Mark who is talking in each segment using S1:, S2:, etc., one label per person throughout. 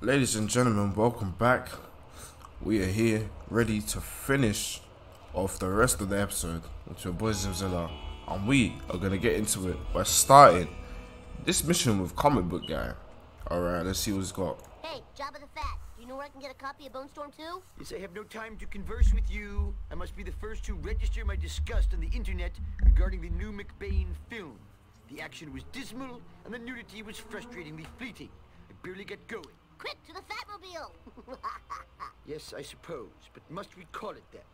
S1: Ladies and gentlemen, welcome back. We are here ready to finish off the rest of the episode with your boy Zimzilla, and we are gonna get into it by starting this mission with comic book guy. Alright, let's see what he's got.
S2: Hey, Jabba the Fat, do you know where I can get a copy of Bonestorm 2?
S3: Yes, I have no time to converse with you. I must be the first to register my disgust on the internet regarding the new McBain film. The action was dismal, and the nudity was frustratingly fleeting. I barely get going.
S2: Quick, to the Fatmobile!
S3: Yes, I suppose, but must we call it that?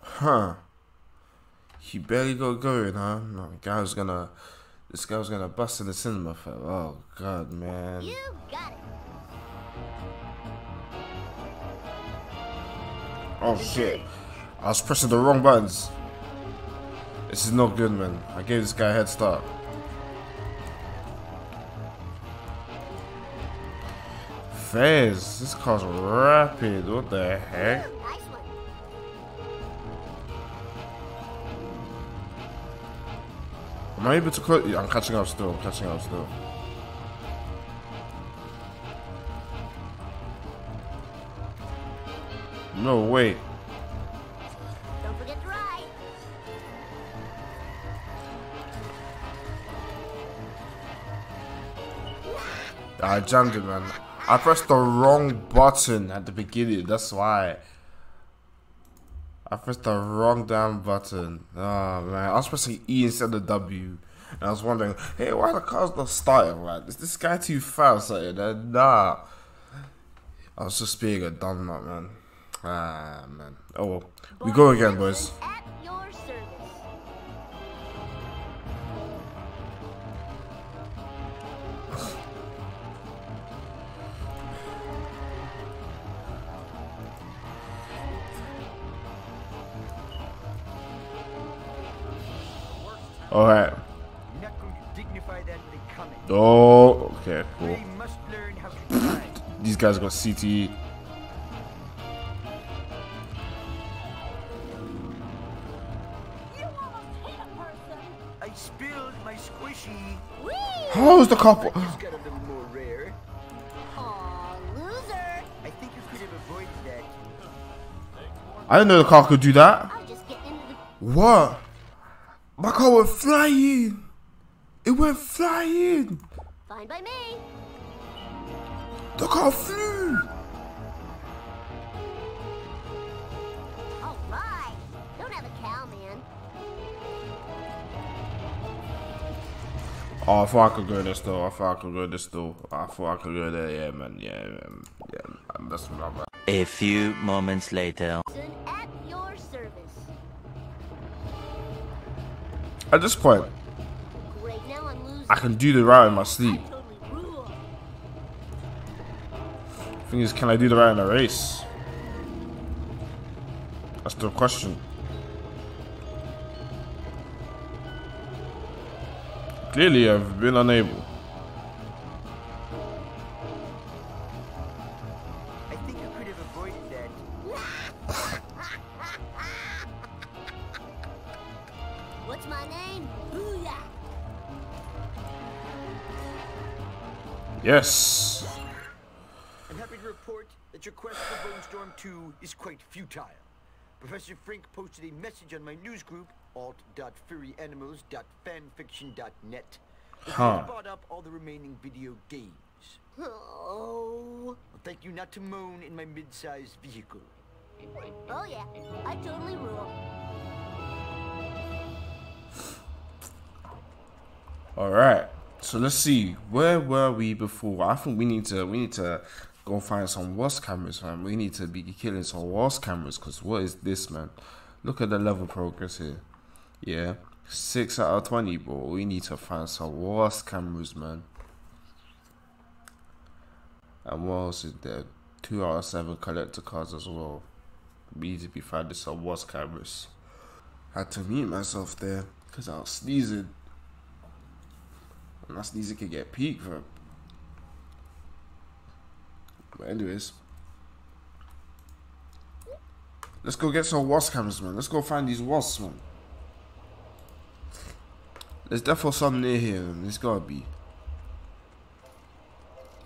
S1: Huh. He barely got going, huh? No, the guy was gonna. This guy's gonna bust in the cinema for. Oh, God, man.
S2: you got it.
S1: Oh, shit. I was pressing the wrong buttons. This is not good, man. I gave this guy a head start. Fez, this car's rapid. What the heck?
S2: Ooh, nice one.
S1: Am I able to close? Yeah, I'm catching up still. I'm catching up still. No, wait.
S2: Don't forget to ride.
S1: I jammed it, man. I pressed the wrong button at the beginning. That's why. I pressed the wrong damn button. Oh man, I was pressing E instead of W. And I was wondering, hey, why the car's not starting? Like, is this guy too fast? Like, nah. I was just being a dumb nut, man. Ah, man. Oh well. We go again, boys.
S3: A comment.
S1: Oh, okay, cool.
S3: We must learn how to.
S1: These guys got. CTE.
S2: You almost hit a person.
S3: I spilled my squishy.
S2: Whee!
S1: How's the couple?
S3: Just got a little more rare.
S2: Aw, loser.
S3: I think you could have avoided that.
S1: I didn't know the car could do that.
S2: I'm just the...
S1: What? My car went flying. It went flying.
S2: Fine by me.
S1: The car flew.
S2: All right. Don't have a cow, man.
S1: Oh, I thought I could go this though. I thought I could go this though. I thought I could go there. Yeah, man. Yeah, man. Yeah, man. That's what I'm.
S4: A few moments later.
S2: At
S1: this point. I can do the route in my sleep. Thing is, can I do the route in a race? That's the question. Clearly, I've been unable. Yes.
S3: I'm happy to report that your quest for Bonestorm 2 is quite futile. Professor Frink posted a message on my news group, alt.furryanimals.fanfiction.net, that
S1: Huh.
S3: he bought up all the remaining video games.
S2: Oh.
S3: Well, thank you not to moan in my mid-sized vehicle.
S2: Oh yeah, I totally rule.
S1: All right. So let's see. Where were we before? I think we need to we need to go find some wasp cameras, man. We need to be killing some wasp cameras because what is this, man? Look at the level progress here. Yeah, six out of twenty, bro. We need to find some wasp cameras, man. And what else is there? Two out of seven collector cards as well. We need to be finding some wasp cameras. Had to mute myself there because I was sneezing. That sneezing could get peaked, fam. But anyways. Let's go get some wasp cameras, man. Let's go find these wasps, man. There's definitely some near here, man. There's gotta be.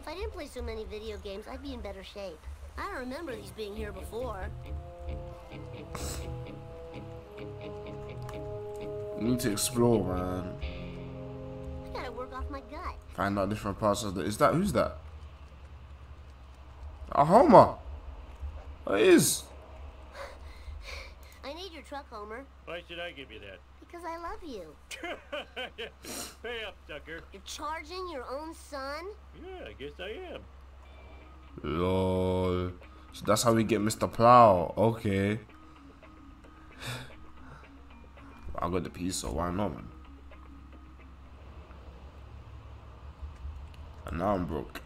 S2: If I didn't play so many video games, I'd be in better shape. I don't remember these being here before.
S1: You need to explore, man.
S2: I gotta work off my gut.
S1: Find out different parts of the. Is that who's that? A Homer. Oh, it is.
S2: I need your truck, Homer,
S5: Why should I give you that?
S2: because I love you.
S5: Pay up, sucker.
S2: You're charging your own son?
S5: Yeah, I guess I am.
S1: Lol. So that's how we get Mr. Plow. Okay. I got the piece, so why not, man? And now I'm broke.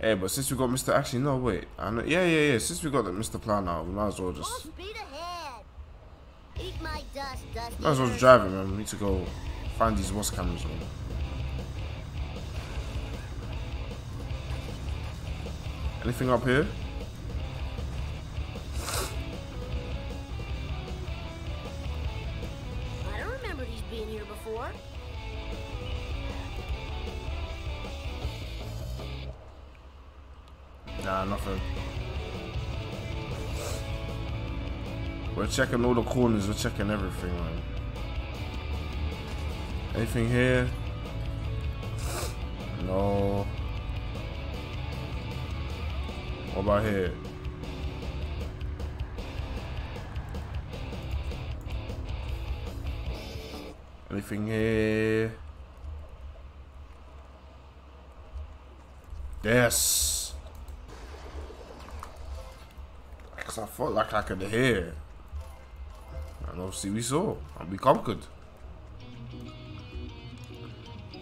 S1: Hey, but since we got Mr. Actually, no, wait. I know, yeah, yeah, yeah. Since we got the Mr. Plow now, we might as well just.
S2: speed ahead. Eat my dust.
S1: Might as well just drive it, man. We need to go find these wasp cameras, man. Anything up here? Nothing. We're checking all the corners, we're checking everything, man. Anything here? No. What about here? Anything here? Yes. Because I felt like I could hear. And obviously we saw. And we conquered.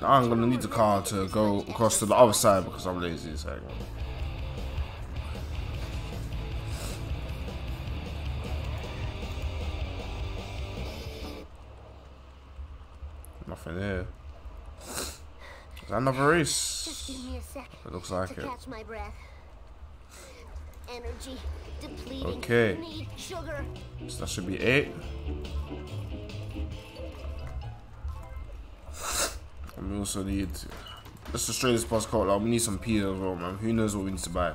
S1: Now I'm gonna need the car to go across to the other side because I'm lazy. Hang on. Nothing here. Is that another race?
S2: Just give me a sec
S1: It looks like
S2: to
S1: it.
S2: Catch my breath. Energy depleting.
S1: Okay.
S2: Need sugar.
S1: So that should be eight. And we also need, let's just this bus code. Like, we need some Peter as well, man. Who knows what we need to buy?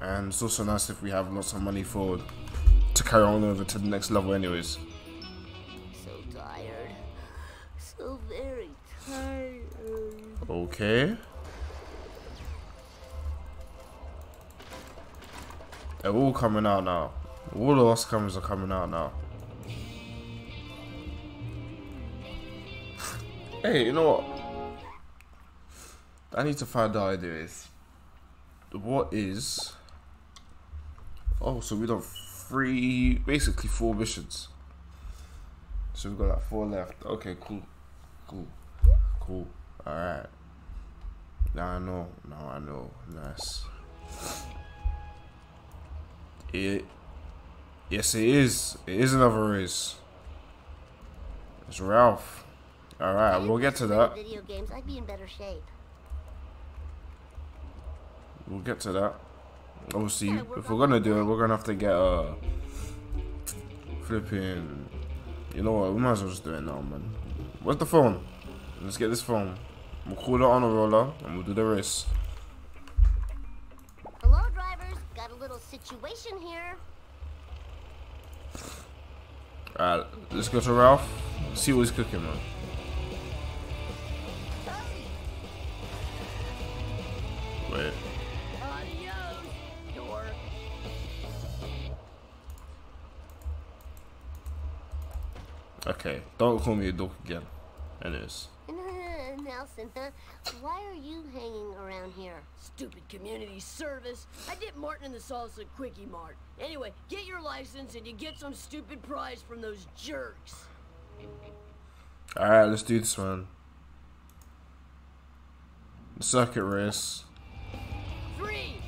S1: And it's also nice if we have lots of money for to carry on over to the next level, anyways.
S2: So tired. So very tired.
S1: Okay. They're all coming out now. All the us cameras are coming out now. Hey, you know what? I need to find out anyways. What is... Oh, so we done three, basically four missions. So we've got like four left. Okay, cool. Cool. Cool. Alright. Now I know. Now I know. Nice. It. Yes, it is. It is another race. It's Ralph. Alright, we'll get to that.
S2: Video games, I'd be in better shape.
S1: We'll get to that. Obviously, if we're gonna do it, we're gonna have to get a flipping. You know what? We might as well just do it now, man. Where's the phone? Let's get this phone. We'll call it on a roller and we'll do the race.
S2: Situation here.
S1: Alright, let's go to Ralph. See what he's cooking, man. Wait. Okay, don't call me a dork again. Anyways.
S2: Nelson, huh? why are you hanging around here?
S6: Stupid community service. I did Martin in the Salsa Kwik-E-Mart. Anyway, get your license and you get some stupid prize from those jerks.
S1: Alright, let's do this, man. The circuit race.
S6: Three,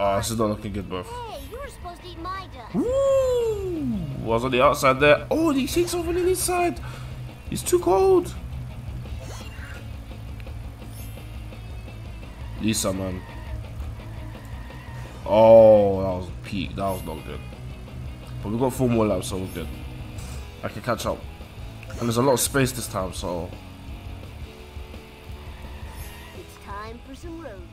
S1: Oh, this is not looking good, bro.
S2: Hey, you were supposed to eat my dust.
S1: Woo! Was on the outside there. Oh, he takes off on the inside. It's too cold. Lisa, man. Oh, that was peak. That was not good. But we got four more laps, so we're good. I can catch up. And there's a lot of space this time, so
S2: It's time for some road rage. Bart Simpson.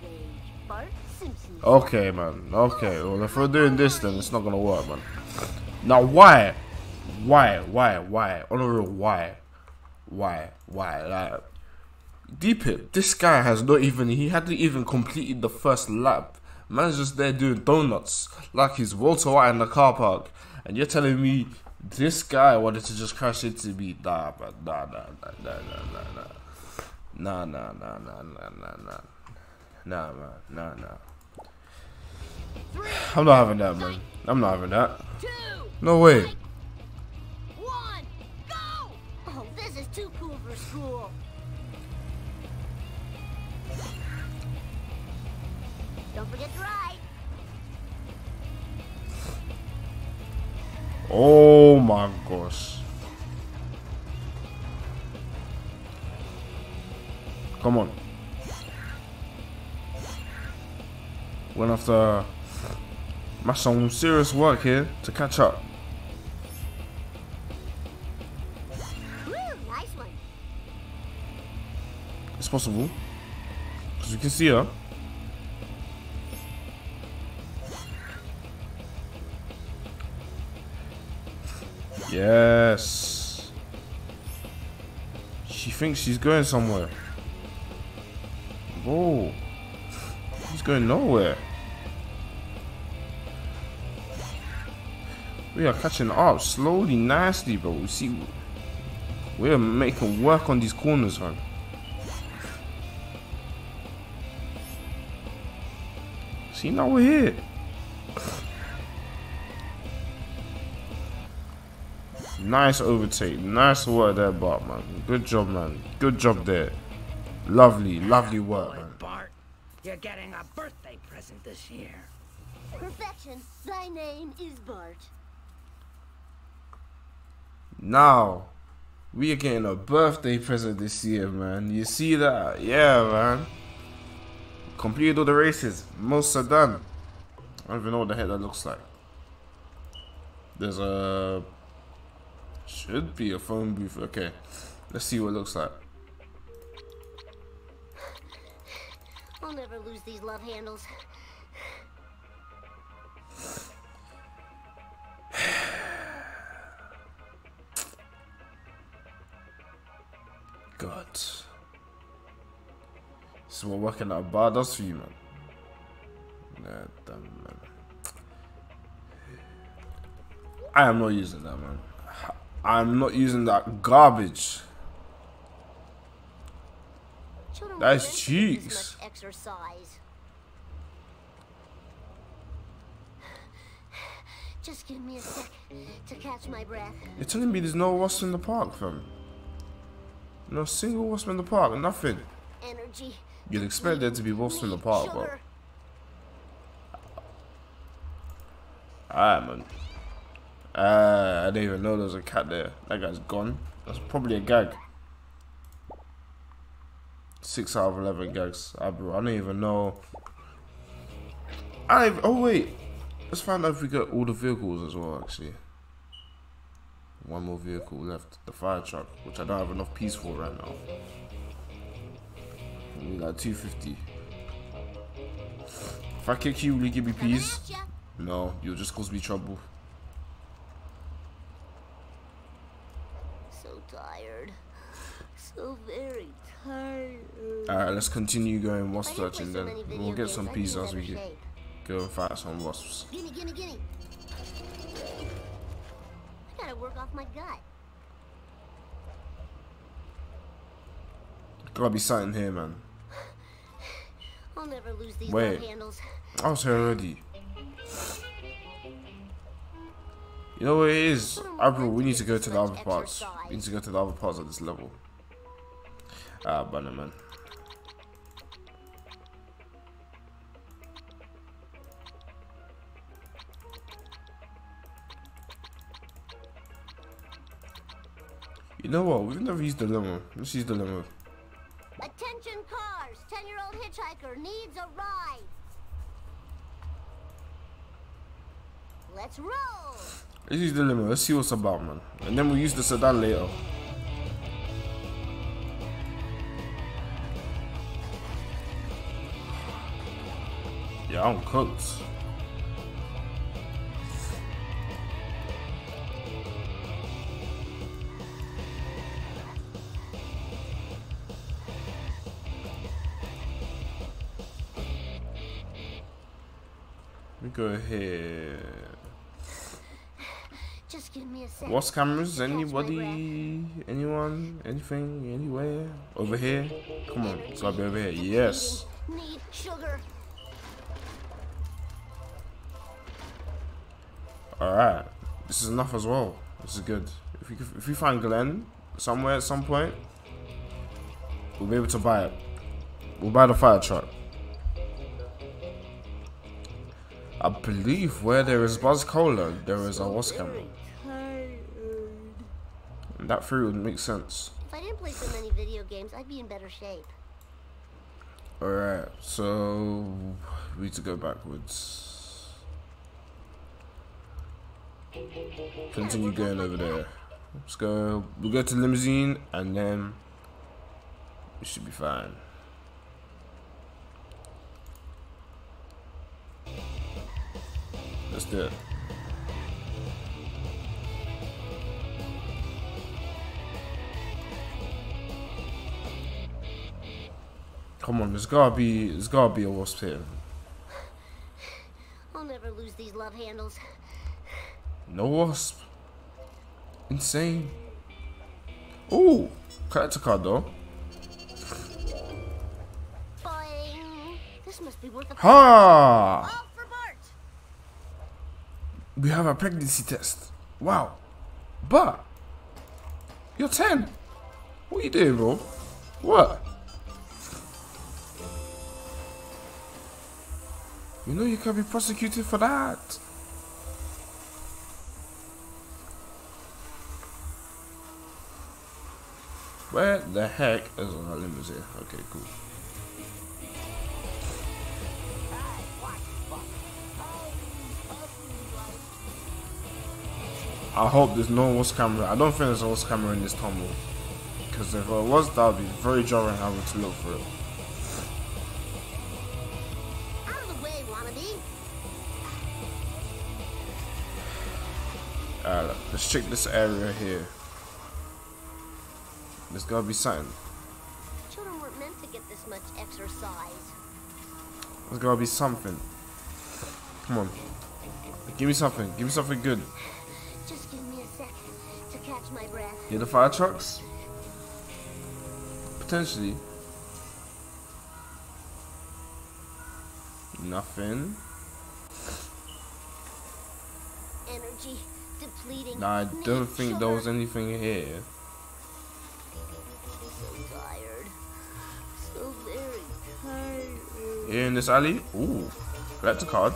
S1: Okay, man. Okay. Well, if we're doing this, then it's not gonna work, man. Now, why? Why? Why? Why? On a real, why? Why? Why? Like, deep it. This guy has not even. He hadn't even completed the first lap. Man's just there doing donuts like he's Walter White in the car park, and you're telling me this guy wanted to just crash into me? Nah, man. Nah, nah, nah, nah, nah, nah, nah. Nah, nah, nah, nah, nah, nah, nah. Nah, man. Nah, nah. I'm not having that, man. I'm not having that. No way.
S2: Oh, this is too cool for school. Don't forget to ride.
S1: Oh my gosh. Come on. We're gonna to some serious work here to catch up. It's possible. Because you can see her. Yes. She thinks she's going somewhere. Whoa. She's going nowhere. We are catching up slowly, nicely, bro. We see, we are making work on these corners, man. See, now we're here. Nice overtake. Nice work there, Bart, man. Good job, man. Good job there. Lovely, lovely work, man.
S7: Bart, you're getting a birthday present this year.
S2: Perfection. Thy name is Bart.
S1: Now, we are getting a birthday present this year, man. You see that? Yeah, man. Completed all the races. Most are done. I don't even know what the heck that looks like. There's a... Should be a phone booth. Okay. Let's see what it looks like.
S2: I'll never lose these love handles.
S1: God. This is what working at a bar does for you, man. Nah, damn, man. I am not using that, man. I'm not using that garbage.
S2: Children
S1: That is
S2: won't
S1: cheeks.
S2: Exercise. Just give me a sec to catch my breath.
S1: You're telling me there's no wasp in the park, fam? No single wasp in the park, nothing.
S2: Energy.
S1: You'd expect there to be wasps in the park, but alright, man. Uh, I didn't even know there was a cat there. That guy's gone. That's probably a gag. Six out of eleven gags. I, bro, I don't even know. I oh wait, let's find out if we got all the vehicles as well. Actually, one more vehicle left, the fire truck, which I don't have enough piece for right now. We two fifty. If I kick you, will you give me peas? No, you'll just cause me trouble.
S2: So tired. So very tired.
S1: Alright, let's continue going wasp searching then. We'll get some
S2: I'd be in
S1: peas as we get, go and fight some wasps.
S2: I gotta work off my gut.
S1: Gotta be something here, man.
S2: I'll never lose these
S1: Wait.
S2: handles.
S1: I was here already. You know what it is? April, we need to go to the other parts. We need to go to the other parts of this level. Ah, banner man. You know what? We've never used the limo. Let's use the limo.
S2: Attention cars! Ten-year-old hitchhiker needs a ride. Let's roll.
S1: Let's use the limo. Let's see what's about, man. And then we'll use the sedan later. Yeah, I'm cooked. Go here.
S2: Just give me a sec.
S1: Wasp cameras?
S2: to catch my
S1: Anybody? Anyone? Anything? Anywhere? Over here? Come on, it's gotta be over here. Yes.
S2: Need sugar.
S1: Alright. This is enough as well. This is good. If we, if we find Glenn somewhere at some point, we'll be able to buy it. We'll buy the fire truck. I believe where there is Buzz Cola, there is a wasp camera. And that theory would make sense.
S2: If I didn't play so many video games, I'd be in better shape.
S1: Alright, so we need to go backwards. Continue going over there. Let's go. We'll go to limousine and then we should be fine. Let's do it. Come on, there's gotta be there's gotta be a wasp here.
S2: I'll never lose these love handles.
S1: No wasp. Insane. Ooh, collector card though.
S2: Boing. This must be worth a
S1: Ha!
S2: Oh,
S1: We have a pregnancy test. Wow. But you're ten. What you doing, bro? What? You know you can be prosecuted for that. Where the heck is our limousine? Okay, cool. I hope there's no wasp camera. I don't think there's a wasp camera in this tumble. Because if there was, that would be very jarring having to look for it.
S2: Out of the way, wannabe.
S1: Alright, let's check this area here. There's gotta be something.
S2: Children weren't meant to get this much exercise.
S1: There's gotta be something. Come on. Give me something. Give me something good.
S2: Catch my breath.
S1: Hear the fire trucks? Potentially. Nothing.
S2: Energy depleting.
S1: Nah, I don't think there was anything here.
S2: So tired. So very tired.
S1: Here in this alley? Ooh. Collect a card.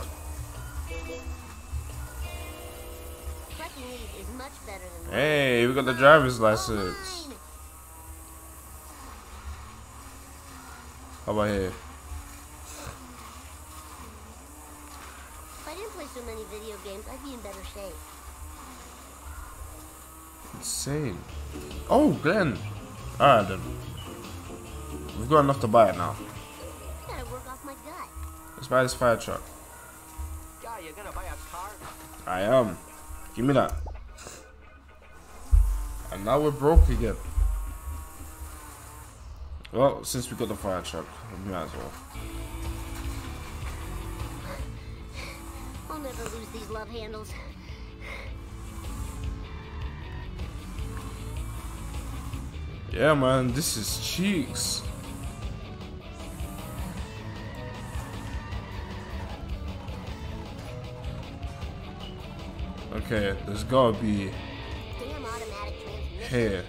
S2: Is much better than
S1: Hey, we got the driver's license. How about here?
S2: If I didn't play so many video games, I'd be in better shape.
S1: Insane. Oh, Glenn. Alright then. We've got enough to buy it now.
S2: Gotta work off my gut.
S1: Let's buy this fire truck.
S7: Guy, you gonna buy a car?
S1: I am. Give me that. And now we're broke again. Well, since we got the fire truck, we might as well.
S2: I'll never lose these love handles.
S1: Yeah, man, this is cheeks. Okay, there's gotta be
S2: Damn automatic transmission.
S1: Here.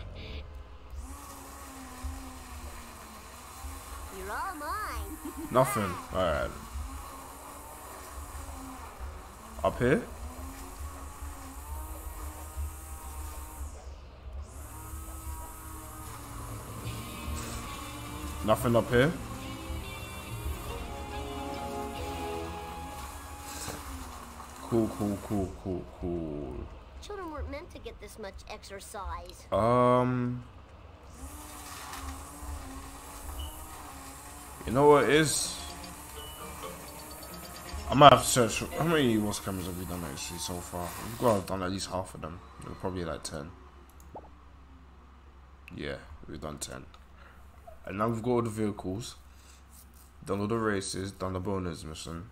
S2: You're all mine.
S1: Nothing. Alright. Up here? Nothing up here? Cool, cool, cool, cool, cool.
S2: Children weren't meant to get this much exercise.
S1: Um. You know what is? I might have to search. How many watch cameras have we done actually so far? We've got have done at least half of them. We're probably like 10. Yeah, we've done 10. And now we've got all the vehicles, done all the races, done the bonus mission.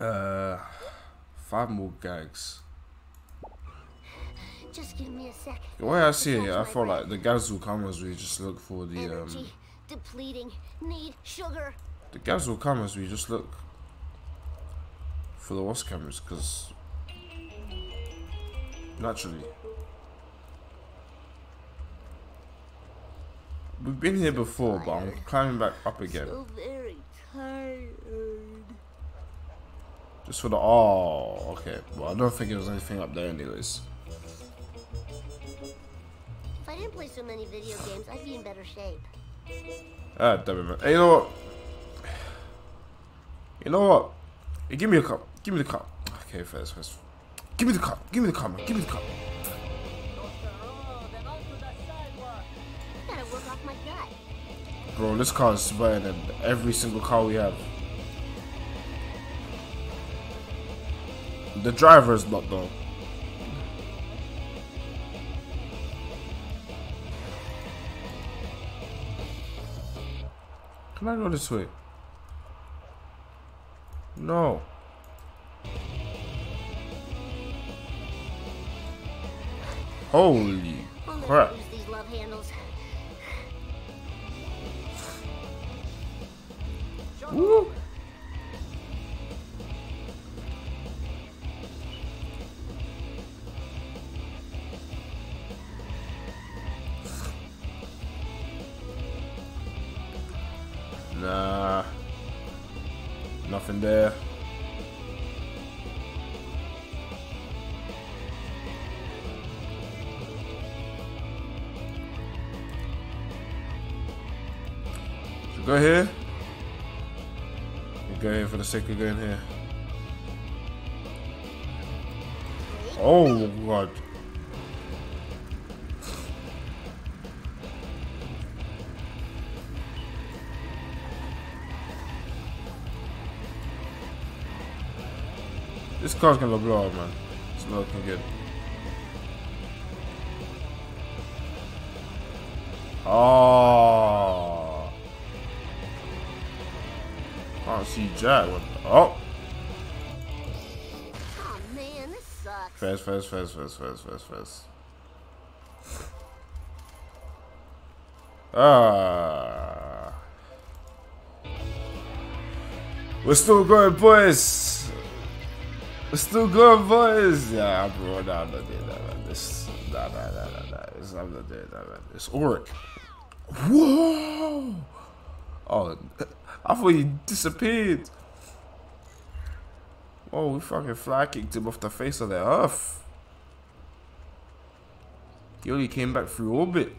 S1: Uh, five more gags.
S2: Just give me a sec.
S1: The way I see it, I feel like the gags will come as we just look for the um.
S2: Depleting. Need sugar.
S1: The gags will come as we just look for the watch cameras, because naturally. We've been here before, but I'm climbing back up again.
S2: So very tired.
S1: Just for the oh, okay. Well, I don't think there was anything up there, anyways.
S2: If I didn't play so many video games, I'd be in better shape.
S1: Ah, damn it, man. Hey, you know what? You know what? Hey, give me a cup. Give me the cup. Okay, first, first. Give me the cup. Give me the cup, man. Give me the cup.
S2: Gotta work off my gut.
S1: Bro, this car is better than every single car we have. The driver is not though. Can I go this way? No. Holy crap.
S2: lose these love handles.
S1: Woo. We go here for the sake of going here. Oh god. This car's gonna blow up, man. It's not looking good. Oh. Jack. What the- oh.
S2: Oh man, this sucks.
S1: Fast, fast, fast, fast, fast, fast, fast. Ah. We're still going, boys. We're still going, boys. Yeah, bro. Nah, I'm not doing that, man. This, nah, nah, nah, nah, nah. This, I'm not doing that, man. It's Oric. Whoa. Oh, I thought he disappeared. Oh, we fucking fly kicked him off the face of the earth. He only came back through orbit.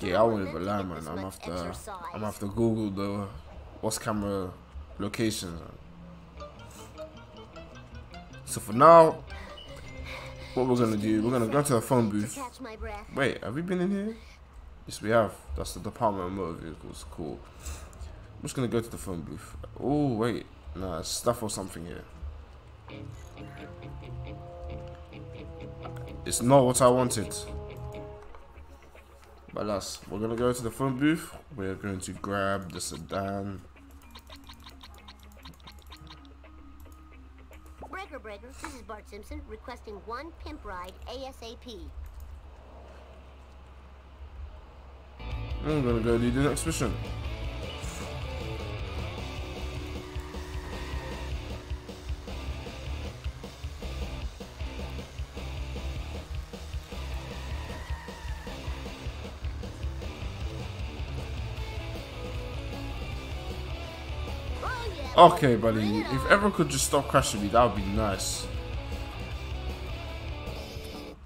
S1: Yeah, I won't even lie, man. I'm after, I'm after Google the wasp camera locations. So for now, what we're gonna do, we're gonna go to the phone booth.
S2: catch my breath.
S1: Wait, have we been in here? Yes, we have. That's the Department of Motor Vehicles. Cool. I'm just gonna go to the phone booth. Oh, wait. Nah, stuff or something here. It's not what I wanted. But that's, we're gonna go to the phone booth. We're going to grab the sedan.
S2: This is Bart Simpson requesting one pimp ride ASAP.
S1: I'm gonna go do the next mission. Okay, buddy. If ever could just stop crashing me, that would be nice.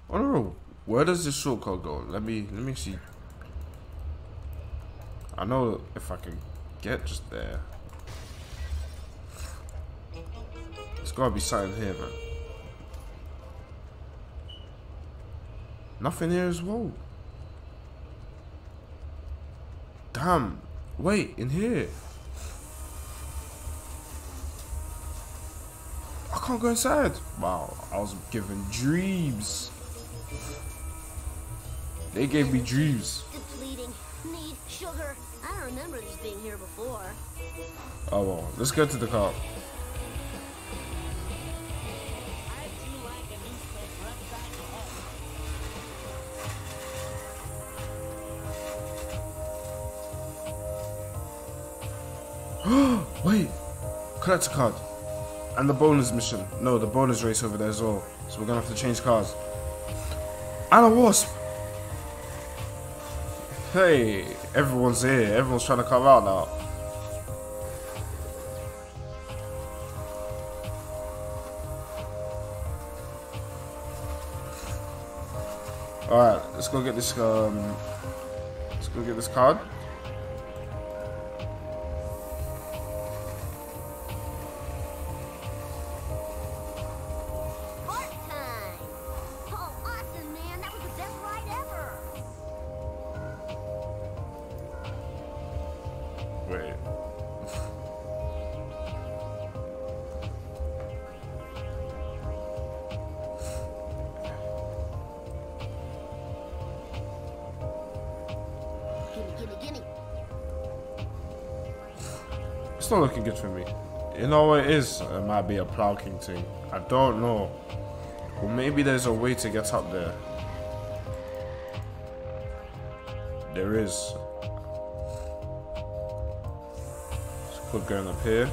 S1: No. Where does this shortcut go? Let me let me see. I know if I can get just there. It's gotta be something here, man. Nothing here as well. Damn. Wait, in here. Can't go inside. Wow, I was given dreams. They gave me dreams.
S2: Depleting. Need sugar. I don't remember these being here before.
S1: Oh well, let's go to the car. Wait, collect a card. And the bonus mission. No, the bonus race over there as well. So we're gonna have to change cars. And a wasp. Hey, everyone's here. Everyone's trying to come out now. Alright, let's go get this um let's go get this card. It's not looking good for me. You know what it is? It might be a Plow King thing. I don't know. Or maybe there's a way to get up there. There is. Let's put going up here.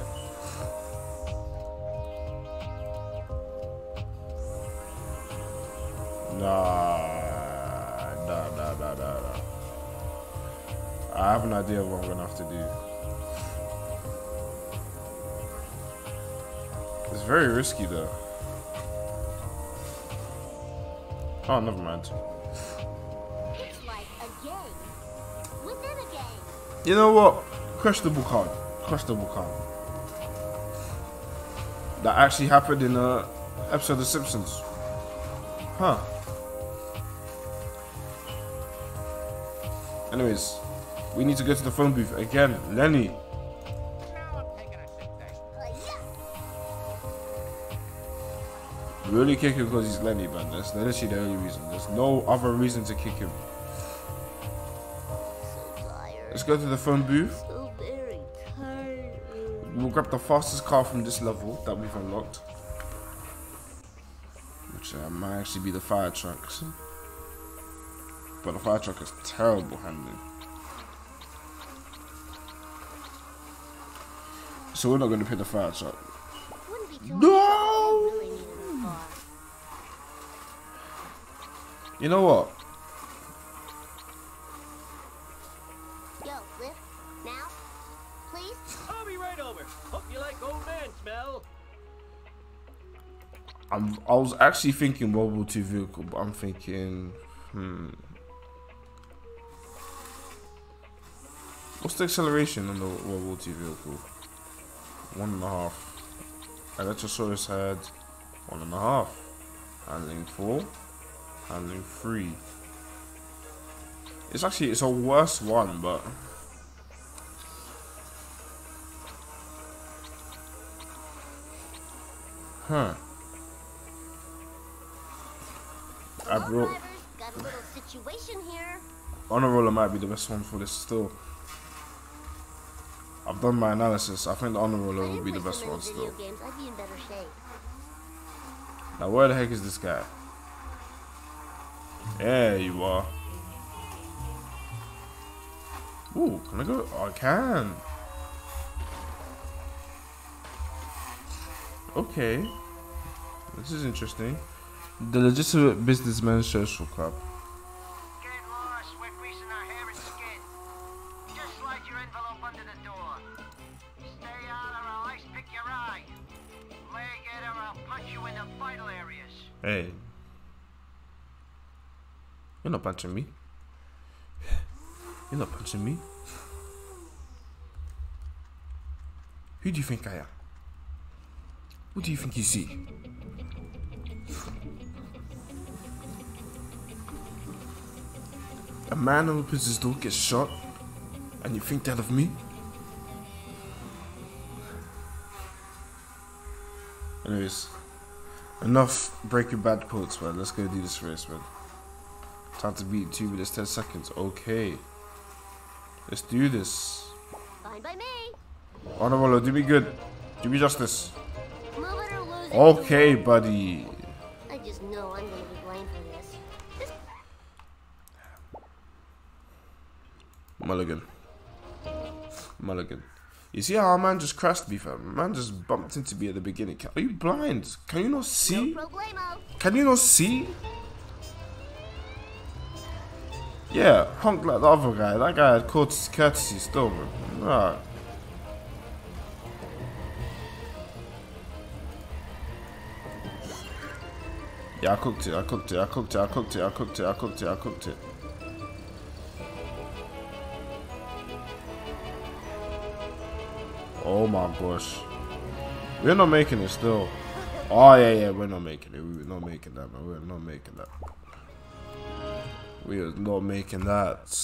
S1: Nah, nah, nah, nah, nah, nah. I have an idea of what I'm gonna have to do. Very risky though. Oh, never mind.
S2: It's like a game. Within a game.
S1: You know what? Questionable card. Questionable card. That actually happened in a episode of The Simpsons. Huh. Anyways, we need to go to the phone booth again. Lenny. We only kick him because he's Lenny, man. That's literally the only reason. There's no other reason to kick him.
S2: So.
S1: Let's go to the phone booth.
S2: So very tired.
S1: We'll grab the fastest car from this level that we've unlocked. Which uh, might actually be the fire truck. But the fire truck is terrible handling. So we're not going to pick the fire truck.
S2: Wouldn't be too
S1: No!
S2: I really needed a car.
S1: You know what?
S2: Yo, lift. Now. Please.
S5: I'll be right over. Hope you like old man smell.
S1: I'm, I was actually thinking World War II vehicle, but I'm thinking, hmm. What's the acceleration on the World War II vehicle? One and a half. Electaurus had one and a half. Handling four. Handling three. It's actually it's a worse one, but huh. I brought
S2: drivers. Got a little situation here.
S1: honor roller might be the best one for this still. I've done my analysis. I think the honor roller will be the best one still.
S2: video games, I'd be in better shape.
S1: Now where the heck is this guy? There you are. Ooh, can I go? Oh, I can. Okay. This is interesting. The Legitimate Businessman Social Club.
S3: Get lost, we're greasing our hair and skin. Just slide your envelope under the door. Stay out or I'll ice pick your eye. Leg it or I'll punch you in the vital areas.
S1: Hey. You're not punching me. You're not punching me. Who do you think I am? What do you think you see? A man who opens his door gets shot, and you think that of me? Anyways, enough Breaking Bad quotes, man. Let's go do this race, man. Time to beat 2 minutes 10 seconds. Okay. Let's do this.
S2: Fine by me.
S1: Oh, Honorable, do me good. Do me justice.
S2: Move it or lose it.
S1: Okay, buddy.
S2: I just know I'm gonna be blamed for this. This
S1: Mulligan. Mulligan. You see how our man just crashed me, fam? Man just bumped into me at the beginning. Are you blind? Can you not see?
S2: problemo.
S1: Can you not see? Yeah, honk like the other guy. That guy had courtesy, courtesy still, man. Nah. Yeah, I cooked it, I cooked it, I cooked it, I cooked it, I cooked it, I cooked it, I cooked it. Oh my gosh. We're not making it still. Oh yeah, yeah, we're not making it. We're not making that, man. We're not making that. We are not making that.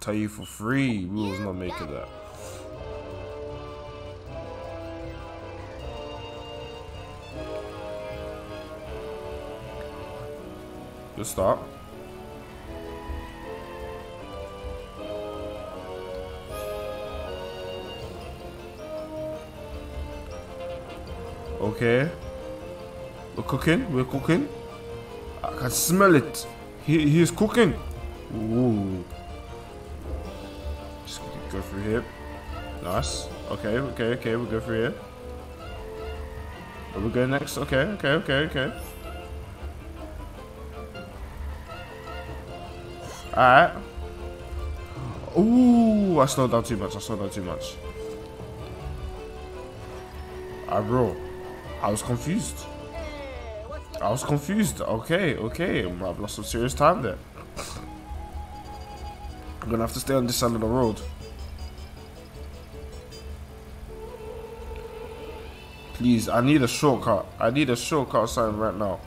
S1: Tell you for free, we was not making that. Good start. Okay. We're cooking. We're cooking. I can smell it. He, he is cooking. Ooh. Just go through here. Nice. Okay, okay, okay. We'll go through here. Where we go next? Okay, okay, okay, okay. Alright. Ooh, I slowed down too much. I slowed down too much. Ah, bro. I was confused. I was confused. Okay, okay. I've lost some serious time there. I'm gonna have to stay on this side of the road. Please, I need a shortcut. I need a shortcut sign right now.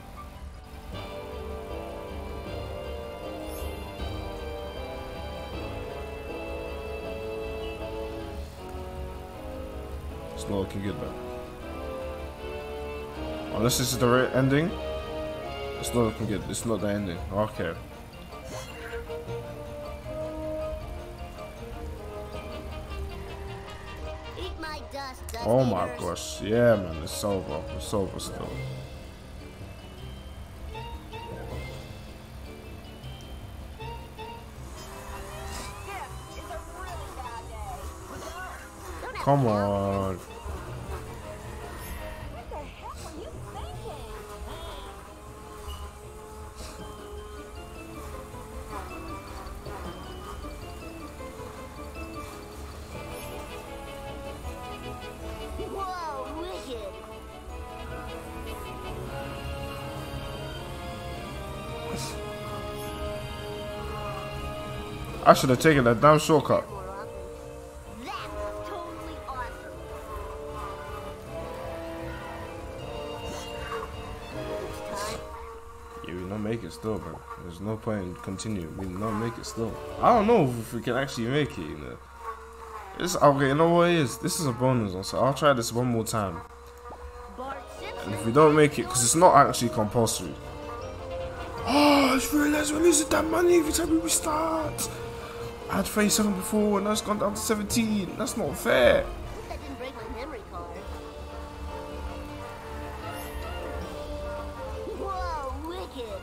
S1: It's not looking good, man. Unless this is the right ending. It's not looking good. It's not the ending. Okay.
S2: My dust, dust
S1: Oh my
S2: eaters.
S1: gosh. Yeah, man. It's over. It's over still. Come on. I should have taken that damn shortcut.
S2: More often. That's totally awesome. It's time.
S1: Yeah, we not make it still, bro. There's no point in continuing. We not make it still. I don't know if we can actually make it. You know. It's okay. You know what it is? This is a bonus, one, so I'll try this one more time. And if we don't make it, because it's not actually compulsory. Oh, I just realized we're losing that money every time we restart. I had 37 before, and now it's gone down to 17. That's not fair.
S2: That didn't break my memory card. Whoa, wicked.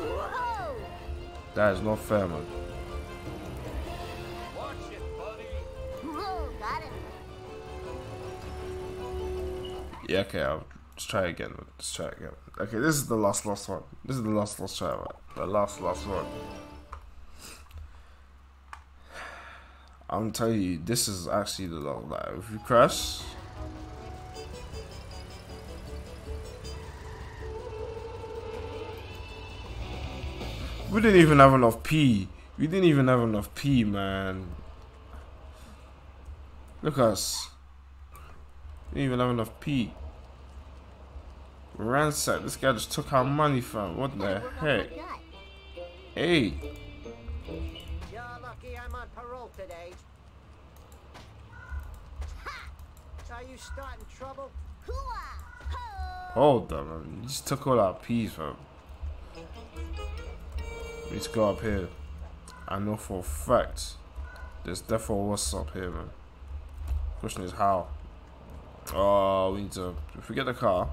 S2: Whoa!
S1: That is not fair, man.
S5: Watch it, buddy.
S2: Whoa, got him.
S1: Yeah, okay, I'll Let's try again. Let's try again. Okay, this is the last, last one. This is the last, last try. The last, last one. I'm telling you, this is actually the long life. If you crash, We didn't even have enough P. We didn't even have enough P, man. Look us. We didn't even have enough P. Ransack. This guy just took our money from. What the heck? Hey.
S3: You're lucky I'm on parole today. Are you starting trouble?
S1: Hold on, man. You just took all our P's, fam. We need to go up here. I know for a fact there's definitely what's up here, man. Question is how. Oh, we need to. If we get the car,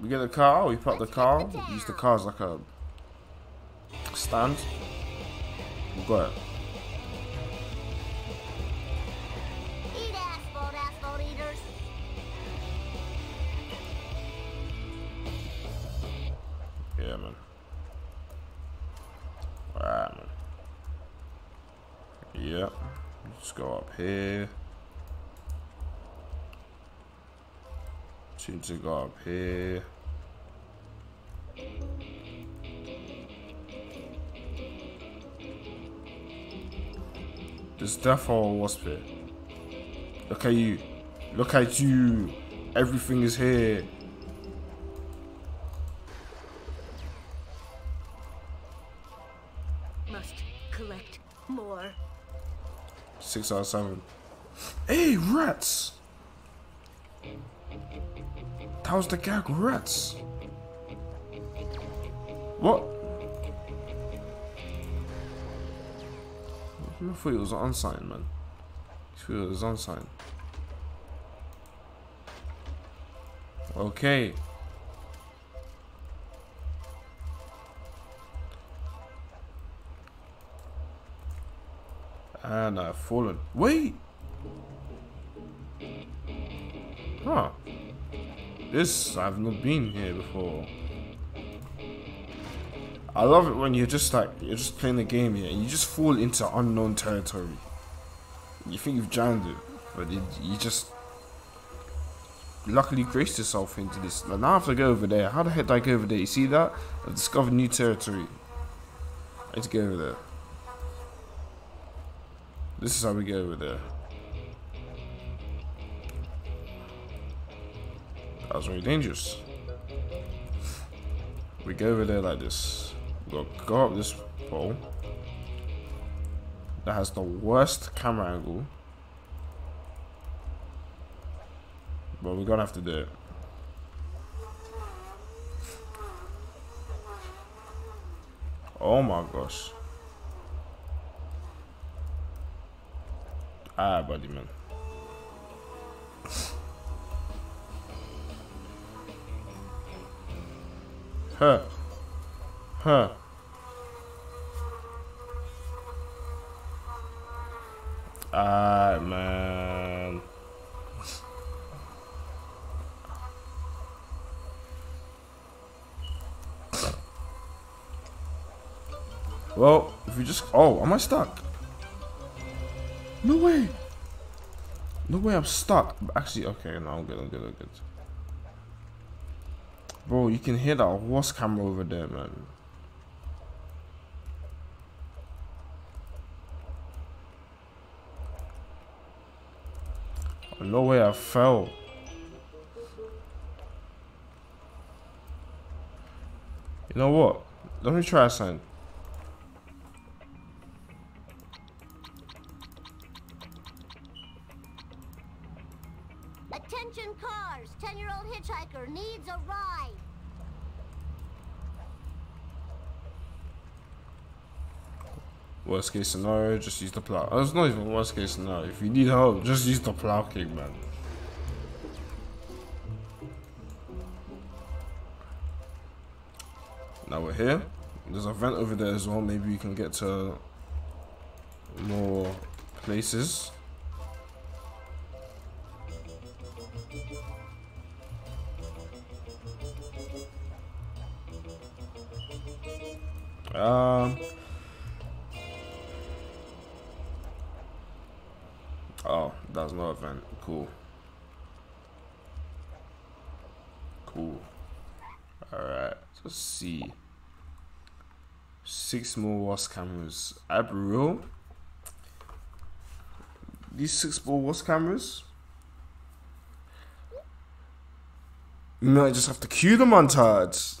S1: we get the car. We park the car. Use the car as like a stand. We've got it. To go up here. There's definitely a wasp here. Look at you. Look at you. Everything is here.
S6: Must collect more.
S1: Six out of seven. Hey, rats! Was the gag, rats. What? I thought it was unsigned, man. I thought it was unsigned. Okay. And I've fallen. Wait! Huh. This, I've not been here before. I love it when you're just like, you're just playing the game here and you just fall into unknown territory. You think you've jammed it, but you, you just luckily graced yourself into this. Now I have to go over there. How the heck do I go over there? You see that? I've discovered new territory. To go over there. This is how we go over there. That was very dangerous. We go over there like this. We'll go up this pole. That has the worst camera angle. But we're gonna have to do it. Oh my gosh. Ah, buddy, man. Huh. Huh. Ah, man. Well, if you just... Oh, am I stuck? No way. No way I'm stuck. Actually, okay, no, I'm good, I'm good, I'm good. Bro, you can hear that horse camera over there, man. No way I fell. You know what? Let me try something. Worst case scenario, just use the plow. It's not even worst case scenario. If you need help, just use the plow kick, man. Now we're here. There's a vent over there as well. Maybe we can get to more places. Six more wasp cameras. I'll. These six more wasp cameras. You might just have to cue the montage.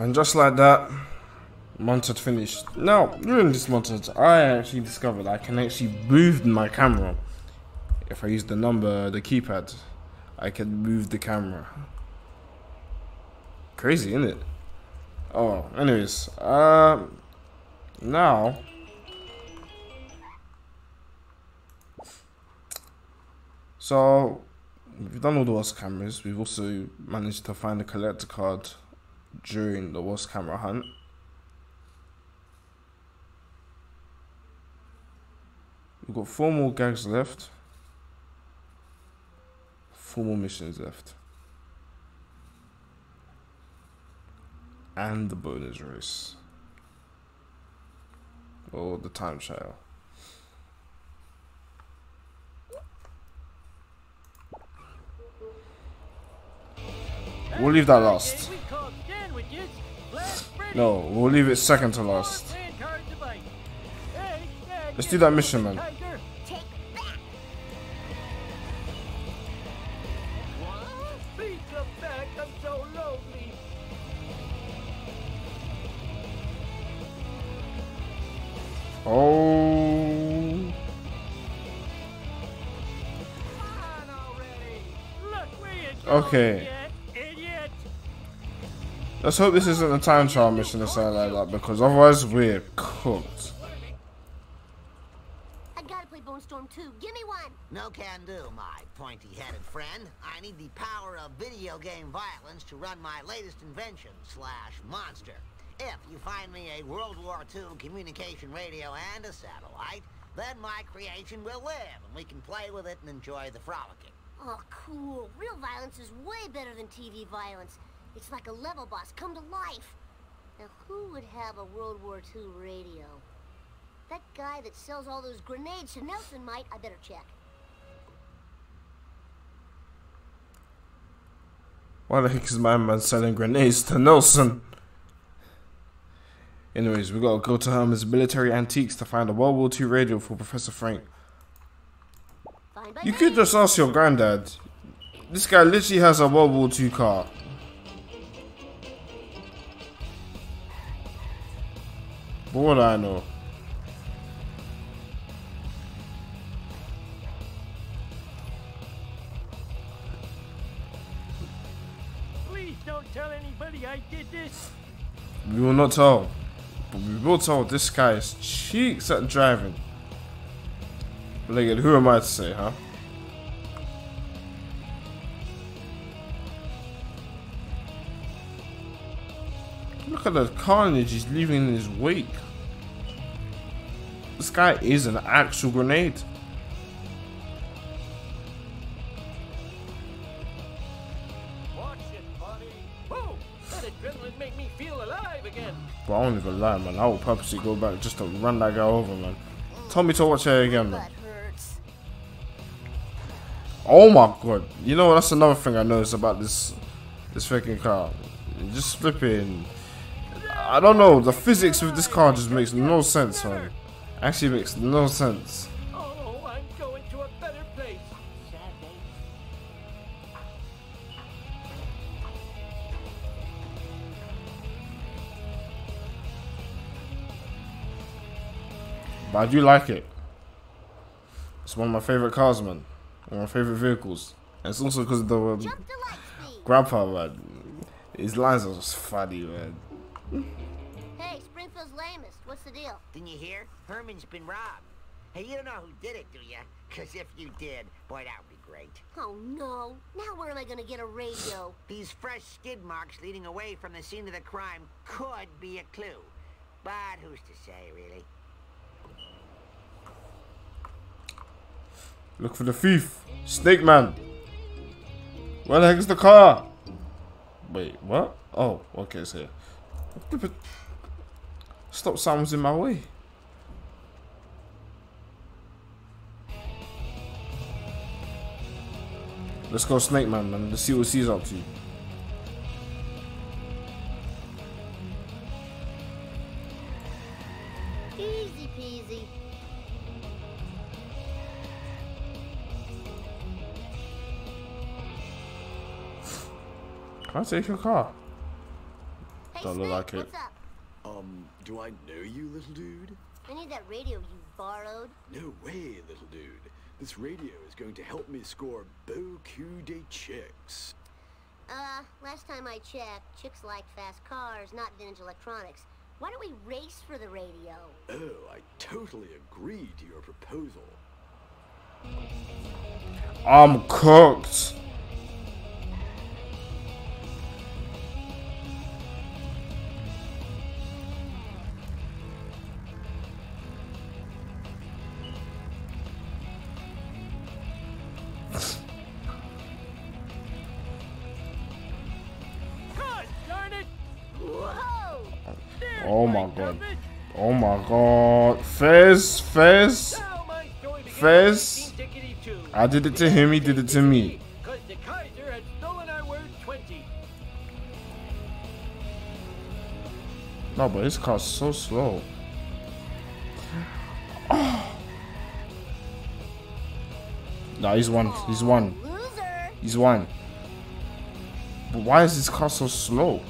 S1: And just like that, montage finished. Now, during this montage, I actually discovered I can actually move my camera. If I use the number, the keypad, I can move the camera. Crazy, isn't it? Oh, anyways, uh, now. So, we've done all the wasp cameras. We've also managed to find a collector card during the wasp camera hunt. We've got four more gags left. Four more missions left. And the bonus race. Or the time trial. We'll leave that last. No, we'll leave it second to last. Let's do that mission, man. Oh. Okay. Let's hope this isn't a time trial mission or something like that because otherwise we're cooked.
S2: I gotta play Bonestorm 2. Give me one.
S3: No can do, my pointy-headed friend. I need the power of video game violence to run my latest invention slash monster. If you find me a World War II communication radio and a satellite, then my creation will live, and we can play with it and enjoy the frolicking.
S2: Oh, cool. Real violence is way better than TV violence. It's like a level boss come to life. Now, who would have a World War II radio? That guy that sells all those grenades to Nelson might. I better check.
S1: Why the heck is my man selling grenades to Nelson? Anyways, we gotta go to Herman's military antiques to find a World War II radio for Professor
S2: Frink.
S1: You could just ask your granddad. This guy literally has a World War II car. But what do I know?
S5: Please don't tell anybody I did this.
S1: We will not tell. But we will tell this guy is cheeks at driving. But again, who am I to say, huh? Look at the carnage he's leaving in his wake. This guy is an actual grenade.
S5: Watch it, buddy. Whoa, that adrenaline made me feel alive again.
S1: But I won't even lie, man. I will purposely go back just to run that guy over, man. Tell me to watch it again, man.
S2: Butt hurts.
S1: Oh my god. You know what? That's another thing I noticed about this this freaking car. Just flipping. I don't know. The physics with this car just makes no sense, man. Actually makes no sense.
S5: Oh, I'm going to a better place.
S1: But I do like it. It's one of my favorite cars, man. One of my favorite vehicles. And it's also because of the um,
S2: Jump to light speed.
S1: grandpa, man. His lines are just funny, man.
S2: The deal?
S3: Didn't you hear? Herman's been robbed. Hey, you don't know who did it, do you? Because if you did, boy, that would be great.
S2: Oh no. Now where am I gonna get a radio?
S3: These fresh skid marks leading away from the scene of the crime could be a clue. But who's to say, really?
S1: Look for the thief. Snake man. Where the heck is the car? Wait, what? Oh, okay, it's here. Stop sign was in my way. Let's go Snake Man, man. Let's see what he's up to.
S2: Easy peasy.
S1: Can I take your car?
S2: Hey,
S1: Don't look
S2: Snake,
S1: like it.
S8: Um, do I know you, little dude?
S2: I need that radio you borrowed.
S8: No way, little dude. This radio is going to help me score beaucoup de chicks.
S2: Uh, last time I checked, chicks like fast cars, not vintage electronics. Why don't we race for the radio?
S8: Oh, I totally agree to your proposal.
S1: I'm cooked. I did it to him, he did it to me.
S5: Cause the Kaiser had stolen our word 20.
S1: No, but his car's so slow. Nah, he's one. He's one. He's one. But why is this car so slow?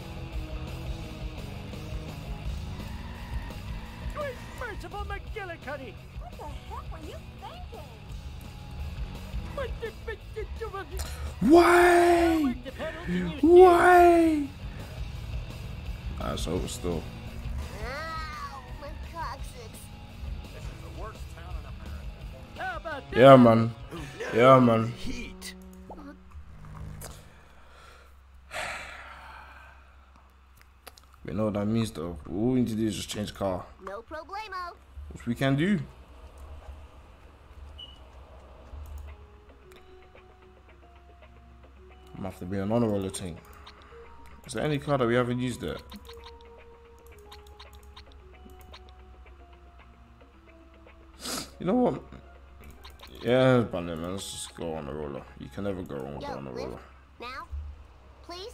S5: Good merciful McGillicuddy!
S2: What the heck were you thinking?
S5: But the, but the
S1: Why? Why? Alright, so still.
S2: Ow, my coccyx.
S5: How about
S1: Yeah, man. Yeah, man.
S8: Heat.
S1: We know what that means, though. All we need to do is just change car,
S2: No problemo.
S1: which we can do. I'm have to be an honor roller thing. Is there any car that we haven't used yet? You know what? Yeah, Bandit, man. Let's just go Honor Roller. You can never go wrong with
S2: Yo, Honor
S1: Roller.
S2: Now, please.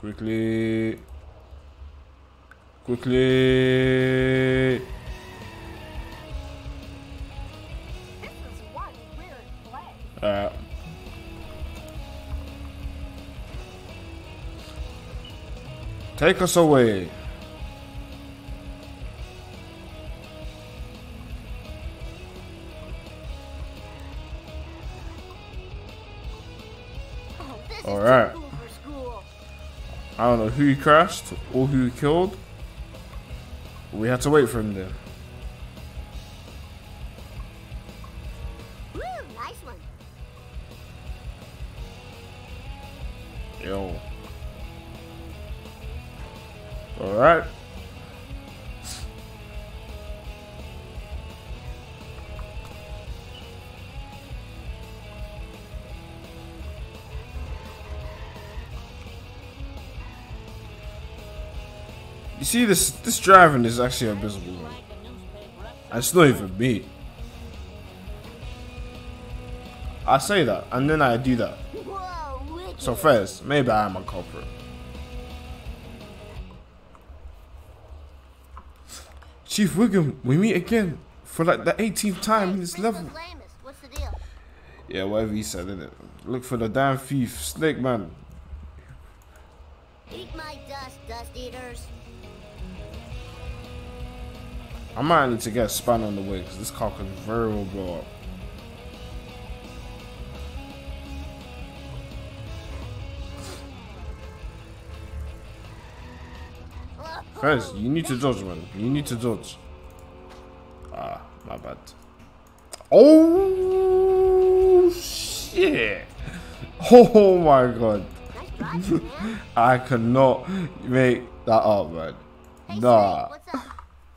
S1: Quickly. Quickly.
S2: This is one weird play.
S1: Uh, take us away.
S2: Oh,
S1: Alright.
S2: too cool for school.
S1: I don't know who he crashed or who he killed. We had to wait for him there. See this this driving is actually abysmal. man. It's not even me. I say that and then I do that. So first, maybe I am a culprit. Chief Wiggum, we meet again for like the 18th time in this level. Yeah, whatever he said, innit? Look for the damn thief, Snake Man.
S2: Eat my dust, dust eaters.
S1: I might need to get a span on the way because this car could very well blow up. First, you need to dodge, man. You need to dodge. Ah, my bad. Oh shit! Oh my god!
S2: Nice driving, man.
S1: I cannot make that up, man. Nah.
S2: Snake, what's up?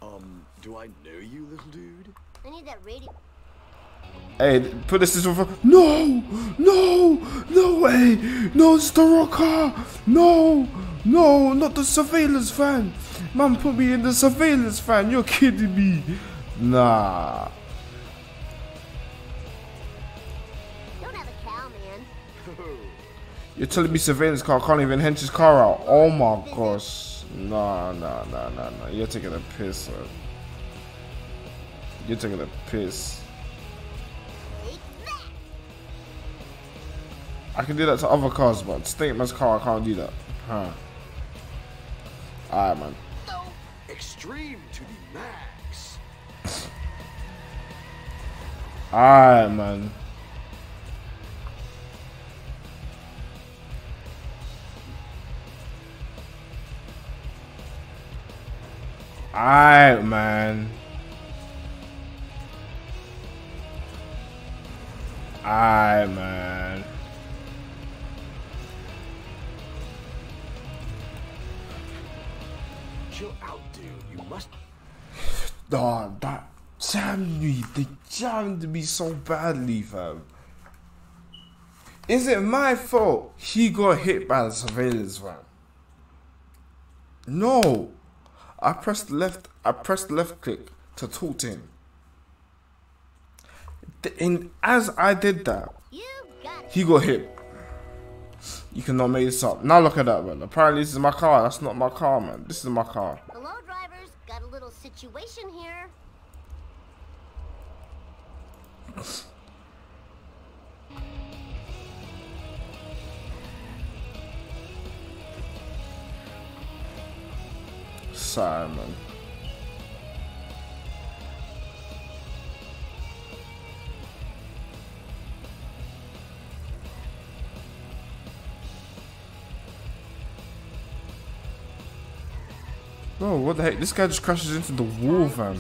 S8: Um, do I know you, little dude?
S2: I need that radio.
S1: Hey, put this in front. No, no, no way, no, it's the rocker. No, no, not the surveillance van. Man, put me in the surveillance van. You're kidding me? Nah.
S2: Don't have a cow.
S1: You're telling me surveillance car can't even hench his car out? Oh my gosh. Nah, nah, nah, nah, nah. You're taking a piss, man. You're taking a piss. I can do that to other cars, but Statement's car, I can't do that. Huh. Alright, man.
S8: Extreme to the max.
S1: Alright, man. Alright, man. Alright, man.
S8: Chill out, dude. You must.
S1: Dog, that jammed me. They jammed me so badly, fam. Is it my fault he got hit by the surveillance van? No. I pressed left I pressed left click to talk to him. And as I did that,
S2: got
S1: he got hit. You cannot make this up. Now look at that, man. Apparently this is my car. That's not my car, man. This is my car.
S2: Hello, drivers. Got a little situation here.
S1: Simon. Bro, what the heck? This guy just crashes into the wall, fam.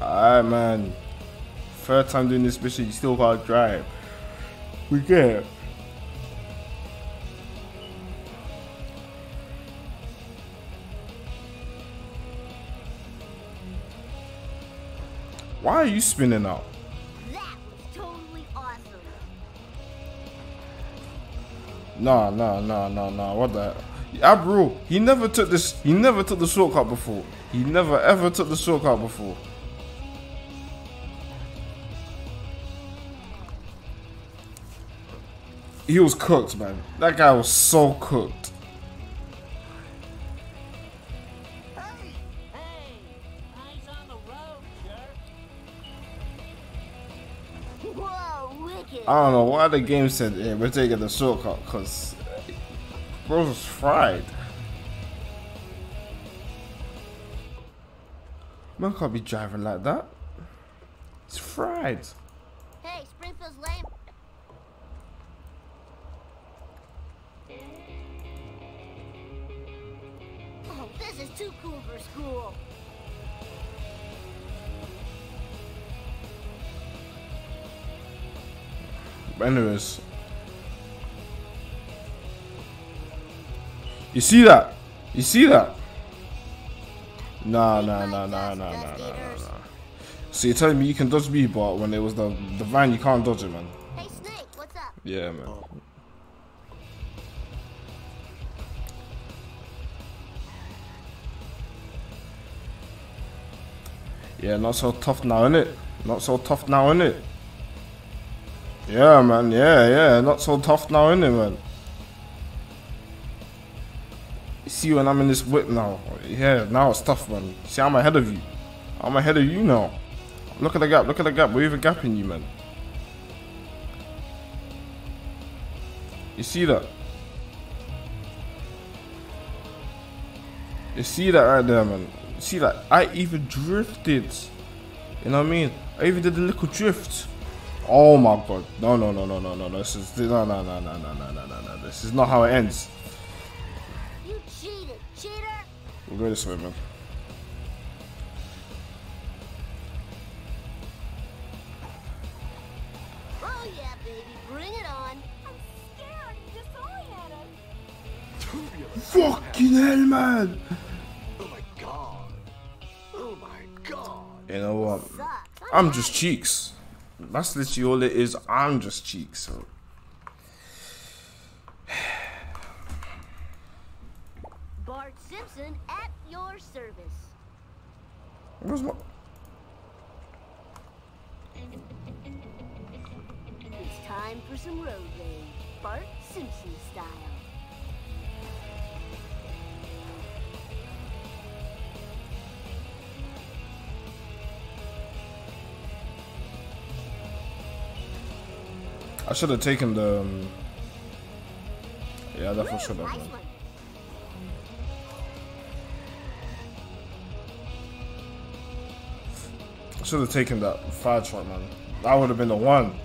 S1: Alright, man. Third time doing this mission, you still gotta drive. We get it. Why are you spinning out?
S2: That was totally awesome.
S1: Nah, nah, nah, nah, nah. What the? Abro, he never took this. He never took the shortcut before. He never ever took the shortcut before. He was cooked, man. That guy was so cooked. I don't know why the game said yeah, we're taking the shortcut, cause bro was fried. Man can't be driving like that. It's fried.
S2: Hey, Springfield's lame. Oh, this is too cool for school.
S1: Anyways. You see that? You see that? Nah, nah, nah, nah, nah, nah, nah, nah, nah. So you're telling me you can dodge me, but when it was the the van, you can't dodge it, man.
S2: Hey, Snake, what's up?
S1: Yeah, man. Oh. Yeah, not so tough now, innit? Not so tough now, innit? Yeah, man. Yeah, yeah. Not so tough now, innit, man? See when I'm in this whip now? Yeah, now it's tough, man. See, I'm ahead of you. I'm ahead of you now. Look at the gap. Look at the gap. We're even gapping you, man. You see that? You see that right there, man? You see that? I even drifted. You know what I mean? I even did a little drift. Oh my god. No, no, no, no, no, no. no. This is no, no, no, no, no, no, no, no, no. This is not how it ends.
S2: You cheated, cheater.
S1: We'll go this way, man.
S2: Oh yeah, baby, bring it on.
S1: Fucking hell, man.
S8: Oh my god. Oh my god.
S1: You know what? I'm just cheeks. That's literally all it is. I'm just cheeks. So.
S2: Bart Simpson at your service.
S1: Where's my?
S2: It's time for some road rage. Bart Simpson
S1: I should have taken the. Um... Yeah, that should have.
S2: Nice.
S1: I should have taken that fire truck, man. That would have been the one.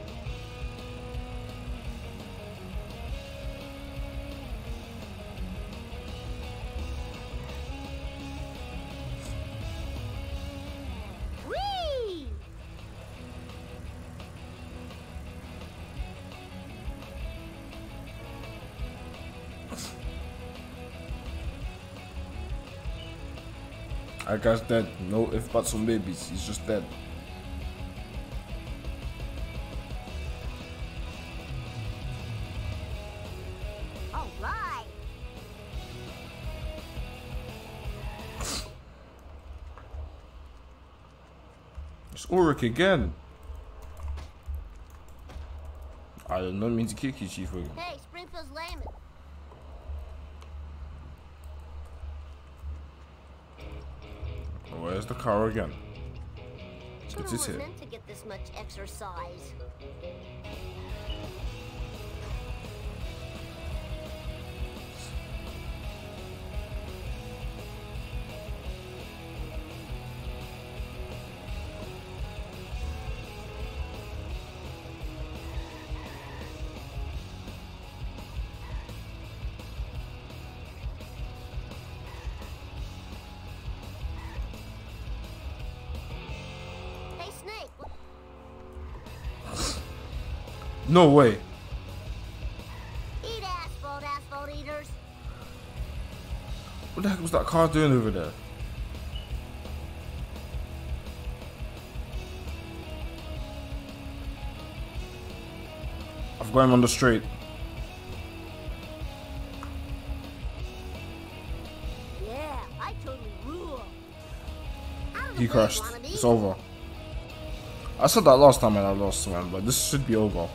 S1: That guy's dead. No if buts or maybes. He's just dead.
S2: All right.
S1: It's Ulrich again. I did not mean to kick you, Chief.
S2: Hey, Springfield's lame.
S1: Where's the car again?
S2: Sure
S1: It's just
S2: meant to get this much exercise.
S1: No way.
S2: Eat asphalt, asphalt eaters.
S1: What the heck was that car doing over there? I've got him on the street.
S2: Yeah, I totally rule. Out of the
S1: He crashed. It's over. I said that last time and I lost, man, but this should be over.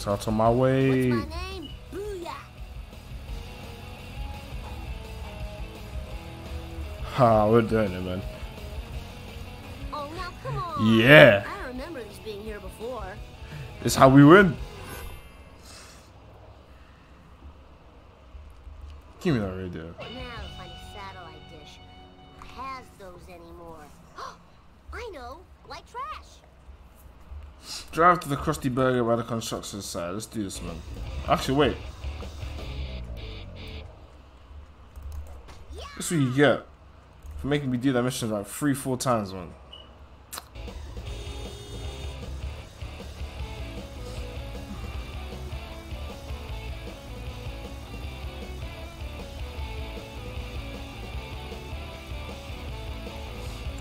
S1: Get out of my
S2: What's
S1: way.
S2: my name? Booyah.
S1: Ha, we're doing it, man.
S2: Oh, now come on.
S1: Yeah.
S2: I remember these being here before.
S1: It's how we win. Give me that radio. Drive the Krusty Burger by the construction site. Let's do this, man. Actually, wait. This is what you get for making me do that mission like three, four times, man.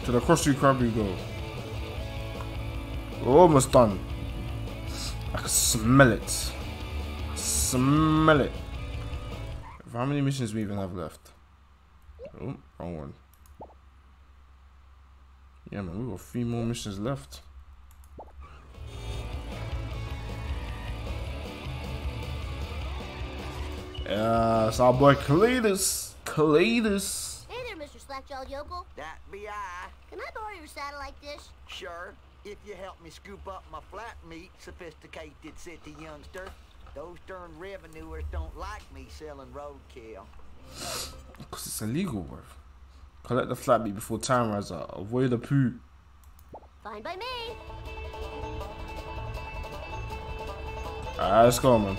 S1: To the Krusty Krab we go. We're almost done. I can smell it. Smell it. How many missions we even have left? Oh, wrong one. Yeah, man, we got three more missions left. Yeah, it's our boy Cletus. Cletus.
S2: Hey there, Mr. Slackjaw Yokel.
S3: That be I.
S2: Can I borrow your satellite dish?
S3: Sure. If you help me scoop up my flat meat, sophisticated city youngster. Those darn revenuers don't like me selling roadkill.
S1: Because it's illegal, bro. Collect the flat meat before time runs out. Avoid the poo.
S2: Fine by me.
S1: Alright, let's go, man.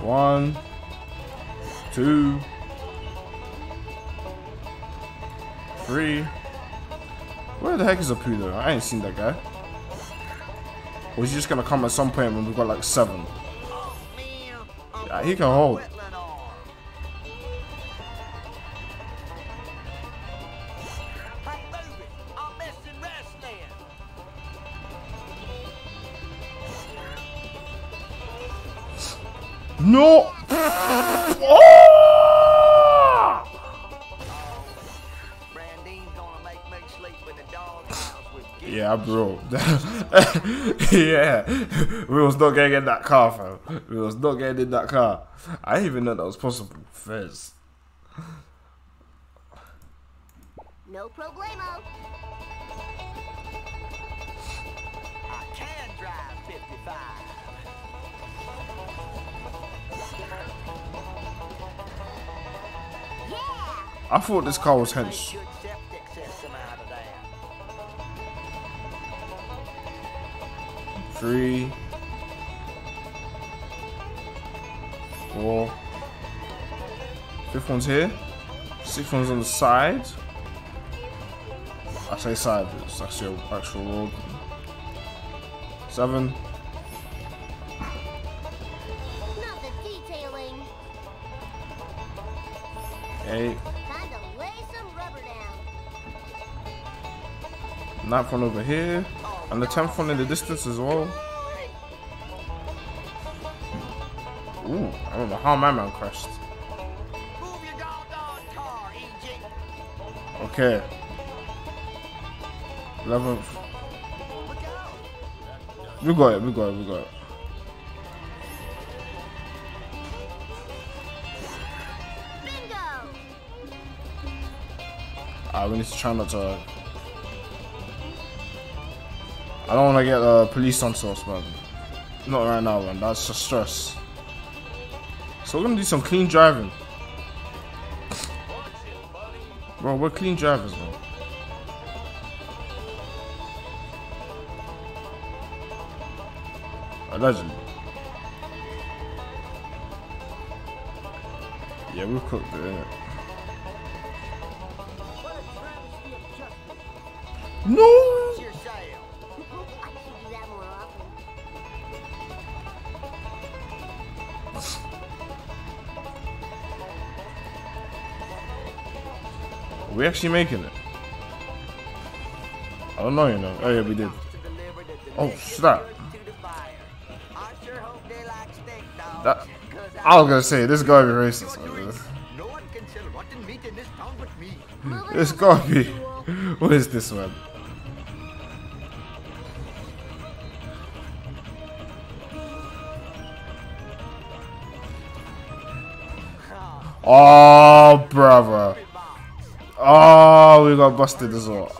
S1: One, two, three. Where the heck is Apu though? I ain't seen that guy. Or is he just gonna come at some point when we've got like seven? Yeah, he can hold. No! Oh! Yeah, bro. yeah, we was not getting in that car, fam. We was not getting in that car. I didn't even know that was possible. Fez.
S2: No problemo.
S3: I can drive 55.
S2: Yeah.
S1: I thought this car was hench. Three, four, fifth one's here. Sixth one's on the side. I say side, but it's actually an actual road. Seven,
S2: Not the detailing.
S1: eight,
S2: Time to lay some rubber down.
S1: ninth one over here, and the tenth one in the distance as well. Ooh, I know how my man crashed. Okay. Eleventh. We got it, we got it, we got it.
S2: Bingo.
S1: Ah, we need to try not to. I don't want to get a police on us, man. Not right now, man. That's just stress. So we're going to do some clean driving. Bro, we're clean drivers, bro. Allegedly. Yeah, we've cooked it, innit? Actually making it? I don't know, you know. Oh, yeah, we did. Oh,
S3: stop.
S1: That, I was gonna say, this gotta be racist.
S9: This
S1: gotta be. What is this one? Oh, these as well.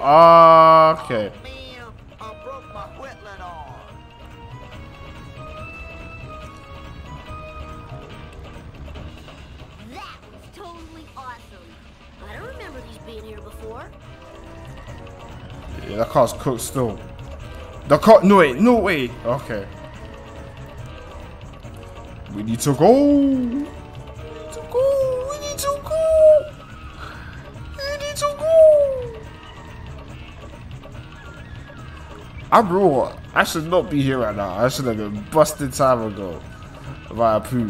S2: before.
S1: Yeah, that car's cooked still. The car. No way, No way. Okay. We need to go. I bro, I should not be here right now. I should have been busted time ago via poo.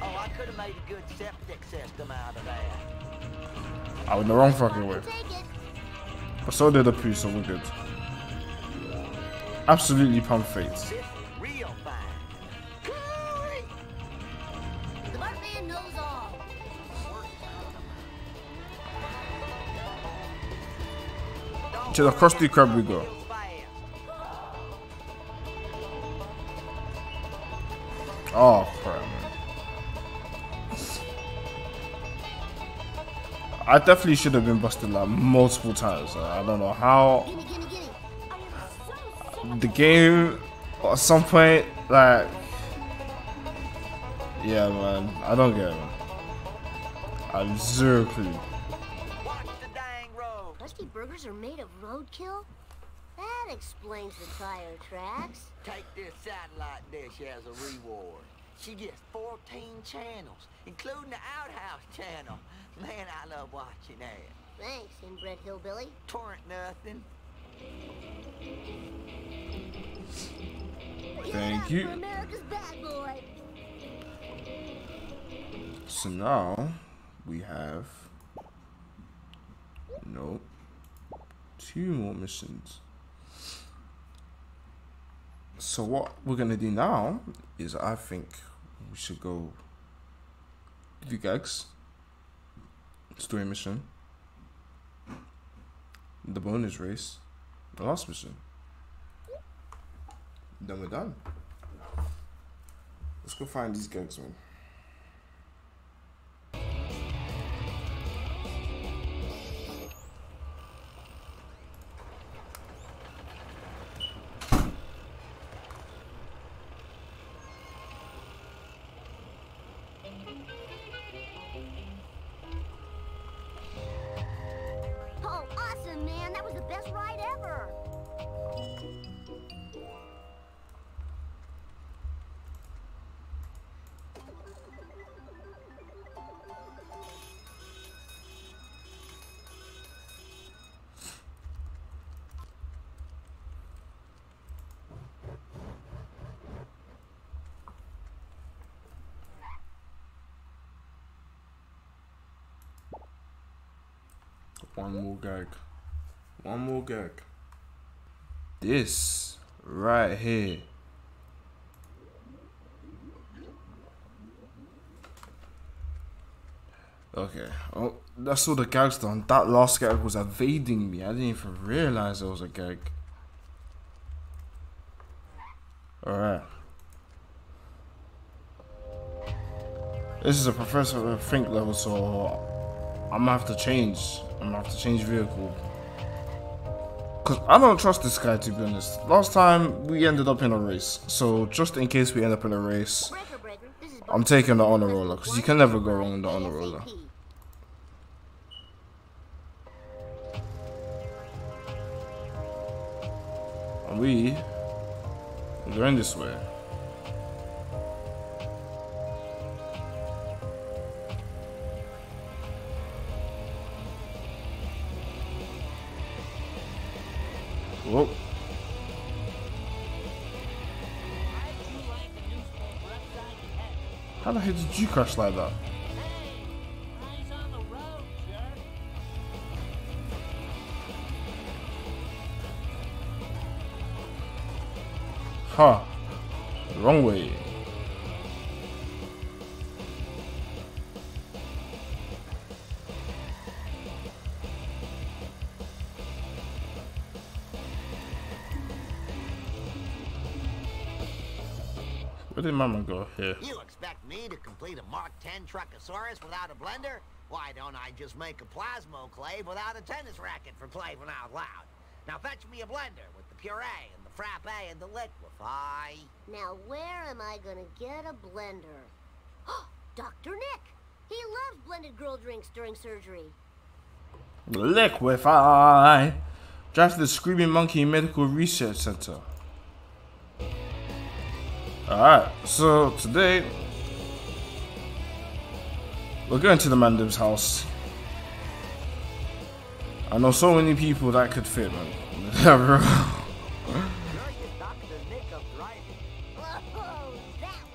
S3: Oh, I could have made a good septic system out of that.
S1: I went the wrong fucking way. But so did the poo, so we're good. Absolutely pump fakes. To the crusty crab we go. Oh crap, man. I definitely should have been busted like multiple times. Uh, I don't know how the game at some point like yeah man I don't get it man. I'm zero clue.
S2: Are made of roadkill? That explains the tire tracks.
S3: Take this satellite dish as a reward. She gets 14 channels, including the outhouse channel. Man, I love watching that.
S2: Thanks, inbred hillbilly.
S3: Torrent nothing.
S1: Thank you.
S2: America's bad boy.
S1: So now we have no two more missions. So what we're gonna do now is I think we should go you gags story mission the bonus race the last mission. Then we're done. Let's go find these gags man more gag. One more gag. This right here. Okay. Oh, that's all the gags done. That last gag was evading me. I didn't even realize it was a gag. Alright. This is a Professor Frink level, so I'm gonna have to change. I'm gonna have to change vehicle. Cause I don't trust this guy to be honest. Last time we ended up in a race, so just in case we end up in a race, I'm taking the honor roller because you can never go wrong in the honor roller. And we are Going this way. The heck did you crash like that? Huh. Wrong way. Where did Mama go? Here.
S3: You expect me to complete a Mark 10 Truckosaurus without a blender? Why don't I just make a Plasmoclave without a tennis racket for playing out loud? Now fetch me a blender with the puree and the frappe and the liquefy.
S2: Now, where am I gonna get a blender? Dr. Nick! He loves blended girl drinks during surgery.
S1: Liquefy. Drive to the Screaming Monkey Medical Research Center. Alright, so today we're going to the Mandem's house. I know so many people that could fit, man.
S2: Whoa.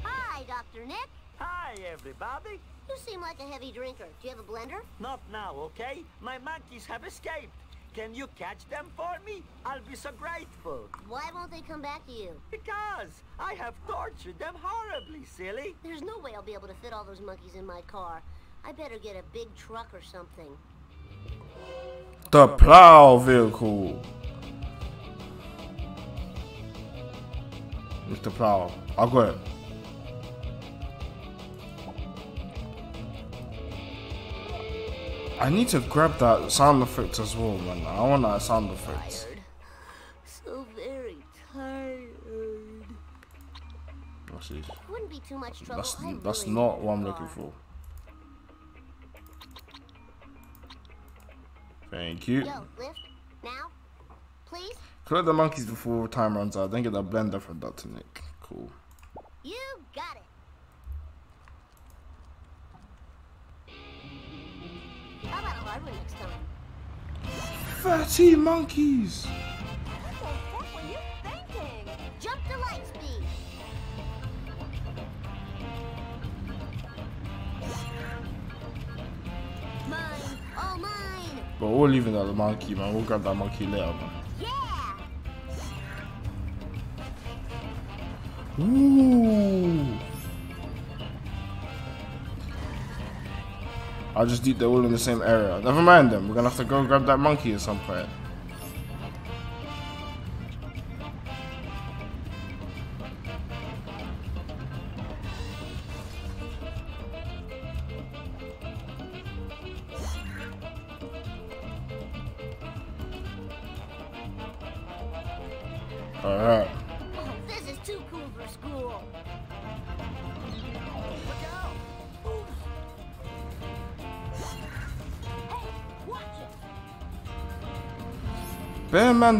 S2: Hi, Dr. Nick.
S5: Hi, everybody.
S2: You seem like a heavy drinker. Do you have a blender?
S5: Not now, okay? My monkeys have escaped. Can you catch them for me? I'll be so grateful.
S2: Why won't they come back to you?
S5: Because I have tortured them horribly, silly.
S2: There's no way I'll be able to fit all those monkeys in my car. I better get a big truck or something.
S1: the plow vehicle. Mr. Plow. I'll go ahead. I need to grab that sound effect as well, man. I want that sound effect.
S2: So very tired.
S1: Let's.
S2: Wouldn't be too much trouble.
S1: That's that's
S2: really
S1: not what I'm looking for. Thank you.
S2: Yo, lift. Now. Please.
S1: Collect the monkeys before time runs out. Then get the blender from Dr. Nick. Cool.
S2: You got it. How about a hard one next time?
S1: 30 monkeys!
S2: What were you thinking? Jump to light
S1: But we're leaving that monkey, man. We'll grab that monkey later, man. Ooh. I'll just eat they're all in the same area. Never mind them. We're gonna have to go grab that monkey at some point.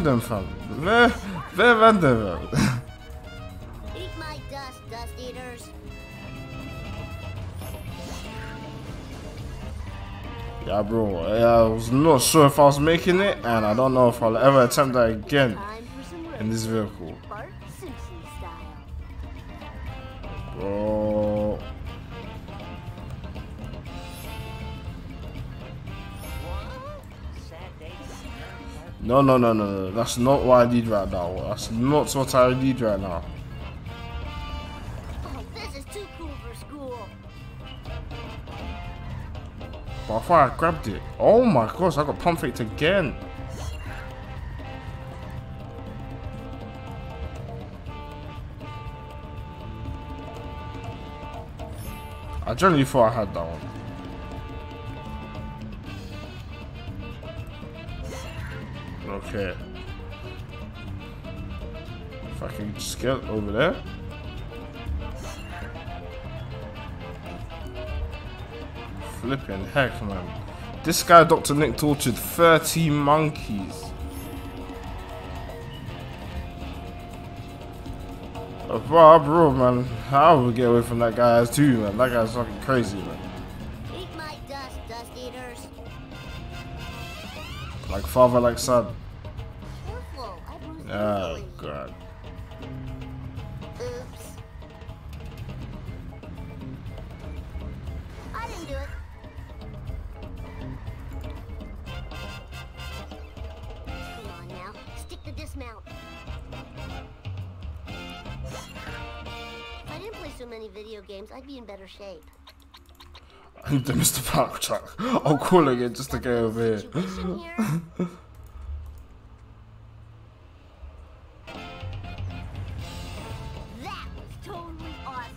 S1: Fam. Bear, bear Mandem.
S2: Eat my dust, dust eaters.
S1: Yeah, bro. I was not sure if I was making it, and I don't know if I'll ever attempt that again
S2: Time for some
S1: in this vehicle. No, no, no, no, no. That's not what I need right now. That's not what I need right now.
S2: Oh, this is too cool for school.
S1: But I thought I grabbed it. Oh my gosh, I got pump faked again. I generally thought I had that one. Okay. If I can just get over there. Flipping heck, man. This guy, Dr. Nick, tortured 30 monkeys. Uh, bro, uh, bro, man, how would we get away from that guy too, man? That guy's fucking crazy, man.
S2: Eat my dust, dust eaters.
S1: Like father, like son. Truck. I'm calling it just to get over here.
S2: Situation here. That was totally awesome.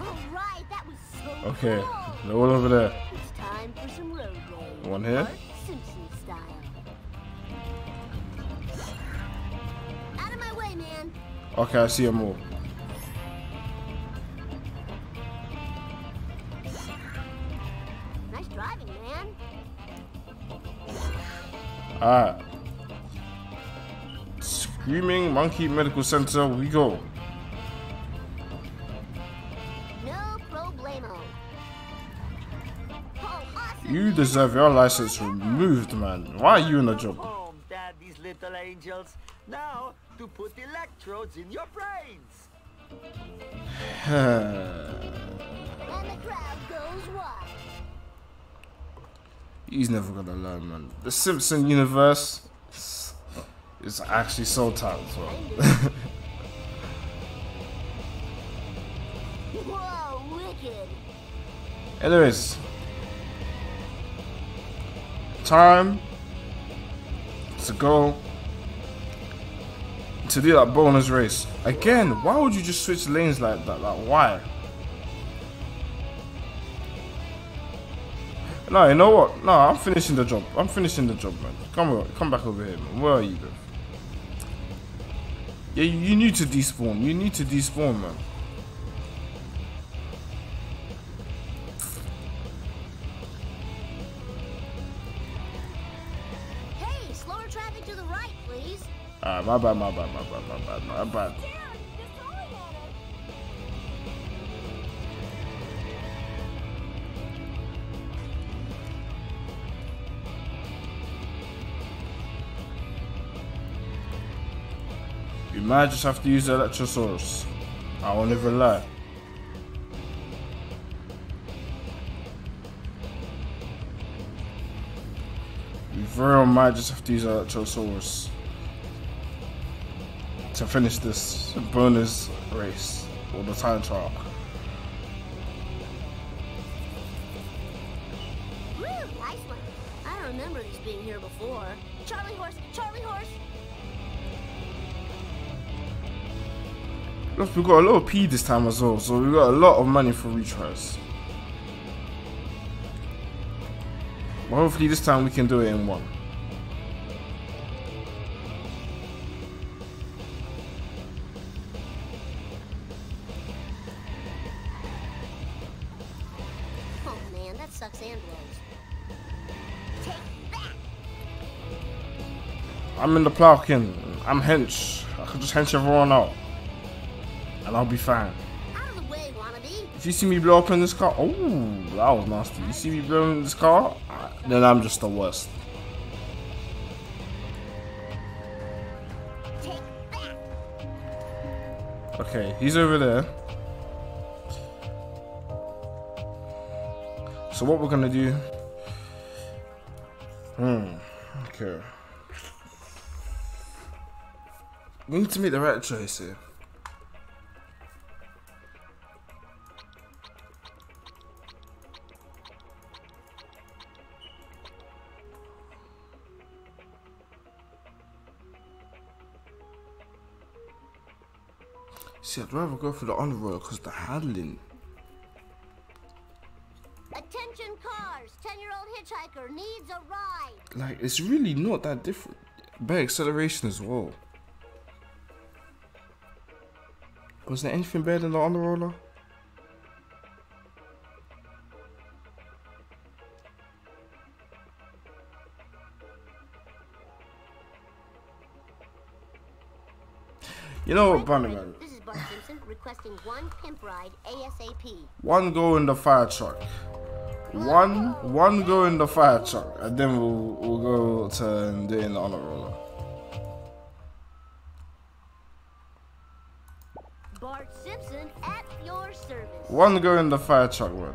S2: All right, so
S1: Okay,
S2: cool.
S1: all over there.
S2: It's time for some road rage.
S1: One here.
S2: Simpson style. Out of my way, man.
S1: Okay, I see them all. Alright. Screaming Monkey Medical Center, we go.
S2: No problemo. Oh, awesome.
S1: You deserve your license removed, man. Why are you in a job?
S5: Home, Daddy's little angels. Now, to put electrodes in your brains.
S2: And the crowd goes wild.
S1: He's never gonna learn, man. The Simpson universe is actually so tight as well.
S2: Whoa, wicked.
S1: Anyways, time to go to do that bonus race again. Why would you just switch lanes like that? Like why? No, you know what? No, I'm finishing the job. I'm finishing the job, man. Come on, come back over here, man. Where are you, bro? Yeah, you, need to despawn. You need to despawn, man.
S2: Hey, slower traffic to the right, please.
S1: Alright, my bad, my bad, my bad, my bad, my bad. Might just have to use the Electaurus. I won't even lie. You very well might just have to use Electaurus to finish this bonus race or the time trial.
S2: Woo, nice one. I remember these being here before.
S1: Look, we got a lot of P this time as well, so we got a lot of money for retries. But hopefully this time we can do it in one.
S2: Oh man, that sucks and. Take that.
S1: I'm in the Plow King. I'm hench. I can just hench everyone out. And I'll be fine.
S2: Out of the way.
S1: If you see me blow up in this car, oh, that was nasty. You see me blow in this car, then I'm just the worst. Okay, he's over there. So what we're gonna do? Hmm. Okay. We need to make the right choice here. See, I'd rather go for the underworld because the handling.
S2: Attention cars. Ten-year-old hitchhiker needs a ride.
S1: Like, it's really not that different. Better acceleration as well. Was there anything better than the Honor Roller? You know what, Bunny. Man?
S2: This is Bart Simpson requesting one pimp ride ASAP.
S1: One go in the fire truck. One one go in the fire truck, and then we'll we'll go to and do in the honor roller.
S2: Bart Simpson at your service.
S1: One go in the fire truck, man.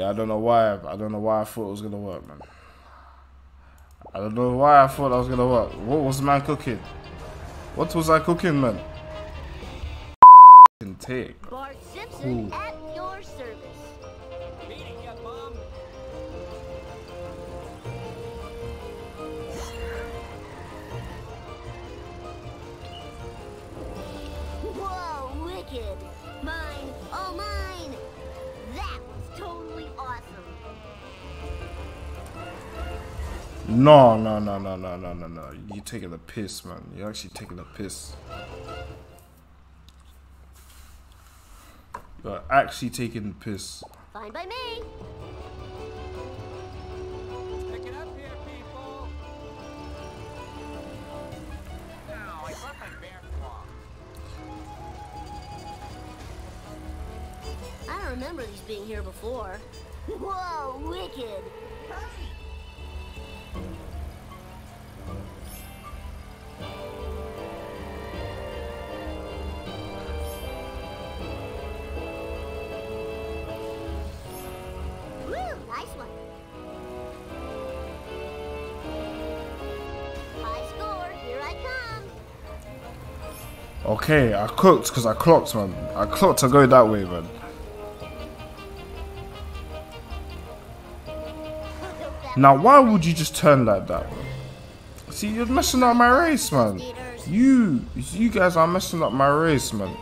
S1: Yeah, I don't know why. I don't know why I thought it was gonna work, man. I don't know why I thought that was gonna work. What was man cooking? What was I cooking, man? Take.
S2: Bart Simpson
S1: Ooh. No, no, no, no, no, no, no, no. You're taking the piss, man. You're actually taking the piss. You're actually taking the piss.
S2: Fine by me.
S5: Pick it up here, people. Ow, I broke my bear claw.
S2: I don't remember these being here before. Whoa, wicked!
S1: Okay, I cooked because I clocked, man. I clocked to go that way, man. Now, why would you just turn like that? Man? See, you're messing up my race, man. You, you guys are messing up my race, man.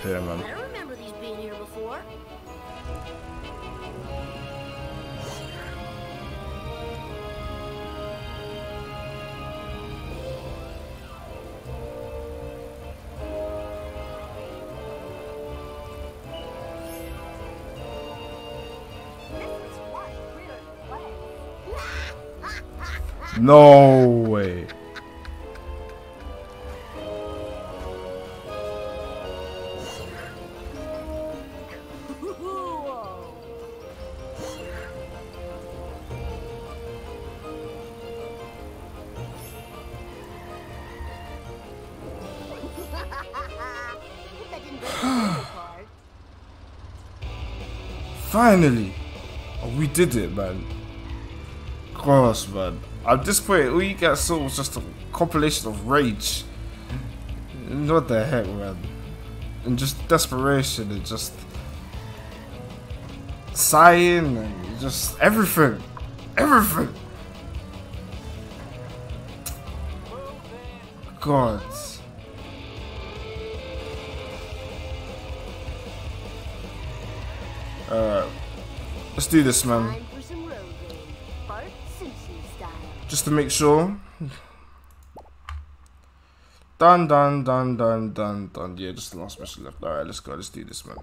S1: Up here, man.
S2: I don't remember these being here before.
S1: No Finally. We did it, man. Gosh, man. At this point, all you get saw was just a compilation of rage. What the heck, man? And just desperation and just sighing and just everything. Everything. God. Alright. Let's do this, man. Just to make sure. Done, done, done, done, done, done. Yeah, just the last mission left. Alright, let's go. Let's do this, man.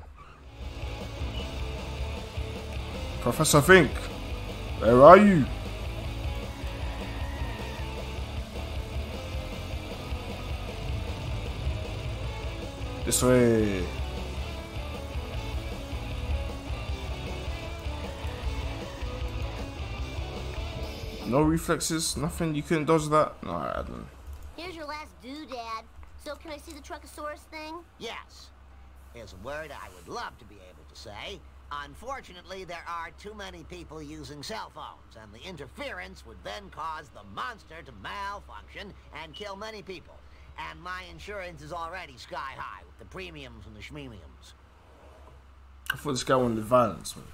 S1: Professor Frink, where are you? This way. No reflexes, nothing. You couldn't dodge that. No, alright, then.
S2: Here's your last doodad. So can I see the Truckosaurus thing?
S3: Yes. Is a word I would love to be able to say. Unfortunately, there are too many people using cell phones, and the interference would then cause the monster to malfunction and kill many people. And my insurance is already sky high with the premiums and the schmemiums.
S1: I thought this guy wanted violence, man.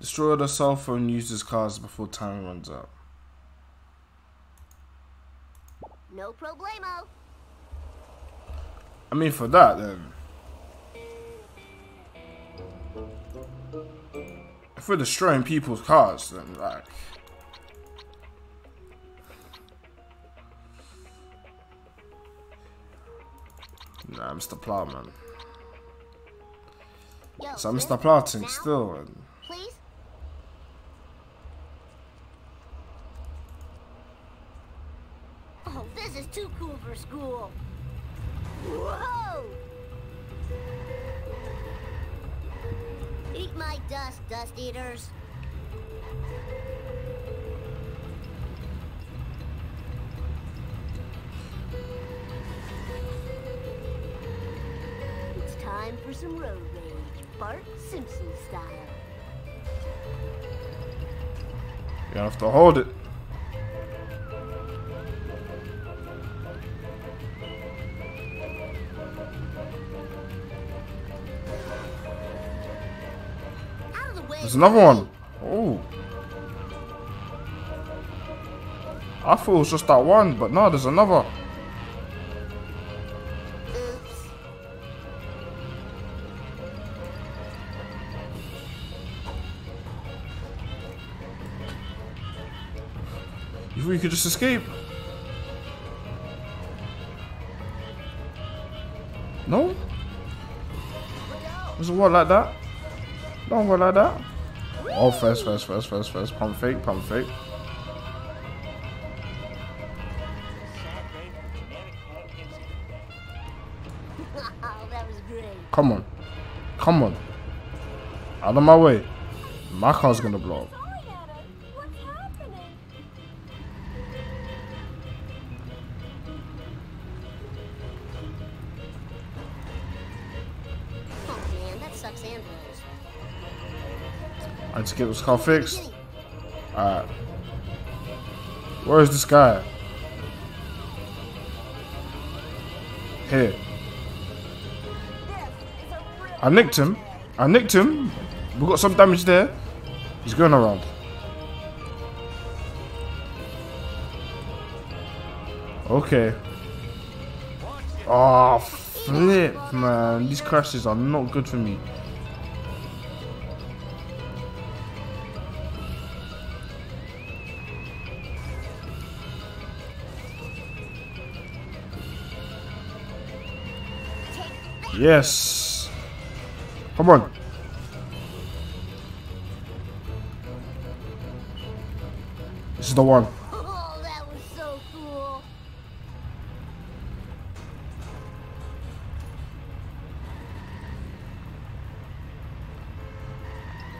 S1: Destroy the cell phone users' cars before time runs out.
S2: No problemo.
S1: I mean, for that, then. If we're destroying people's cars, then, like. Nah, Mr. Plowman. So I'm Mr. Plotting still. And
S2: Please? Oh, this is too cool for school. Whoa! Eat my dust, dust eaters. It's time for some road rage, Bart Simpson style.
S1: you have to hold it. There's another one. Oh. I thought it was just that one, but no, there's another. You thought you could just escape? No? Doesn't work like that. Don't go like that. Oh, first, first, first, first, first. Pump fake, pump fake.
S2: That was great.
S1: Come on. Come on. Out of my way. My car's gonna blow up. To get this car fixed. Alright. Where is this guy? Here. I nicked him. I nicked him. We got some damage there. He's going around. Okay. Oh, flip, man. These crashes are not good for me. Yes. Come on. This is the one.
S2: Oh, that was so cool.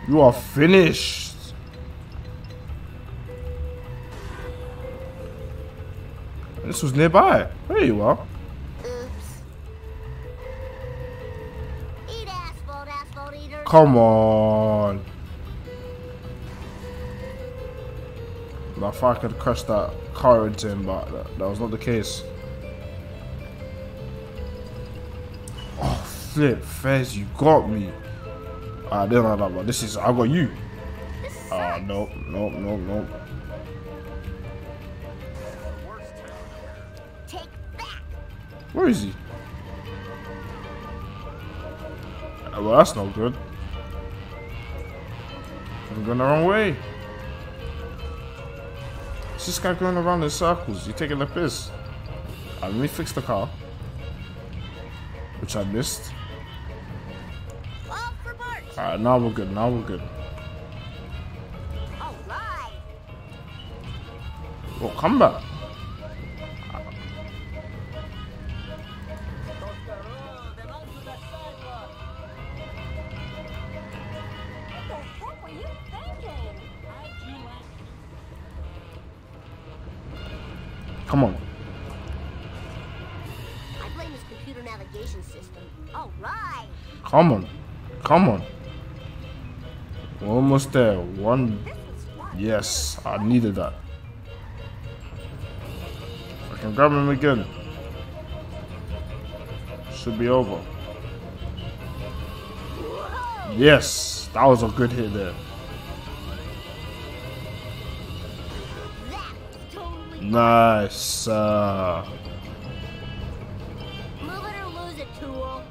S1: You are finished. This was nearby. There you are. Come on. I thought I could crush that car into him, but that, that was not the case. Oh, flip, Fez, you got me. I didn't know that, but this is, I got you. Ah, nope, nope, nope, nope. Where is he? Uh, Well, that's not good. I'm going the wrong way. Is this guy going around in circles? You're taking the piss? Uh, let me fix the car. Which I missed. Alright, now we're good. Now we're good.
S2: Right.
S1: Oh, come back. There. One. Yes, I needed that. I can grab him again. Should be over. Yes, that was a good hit there. Nice. Uh,
S2: Move it or lose it, tool.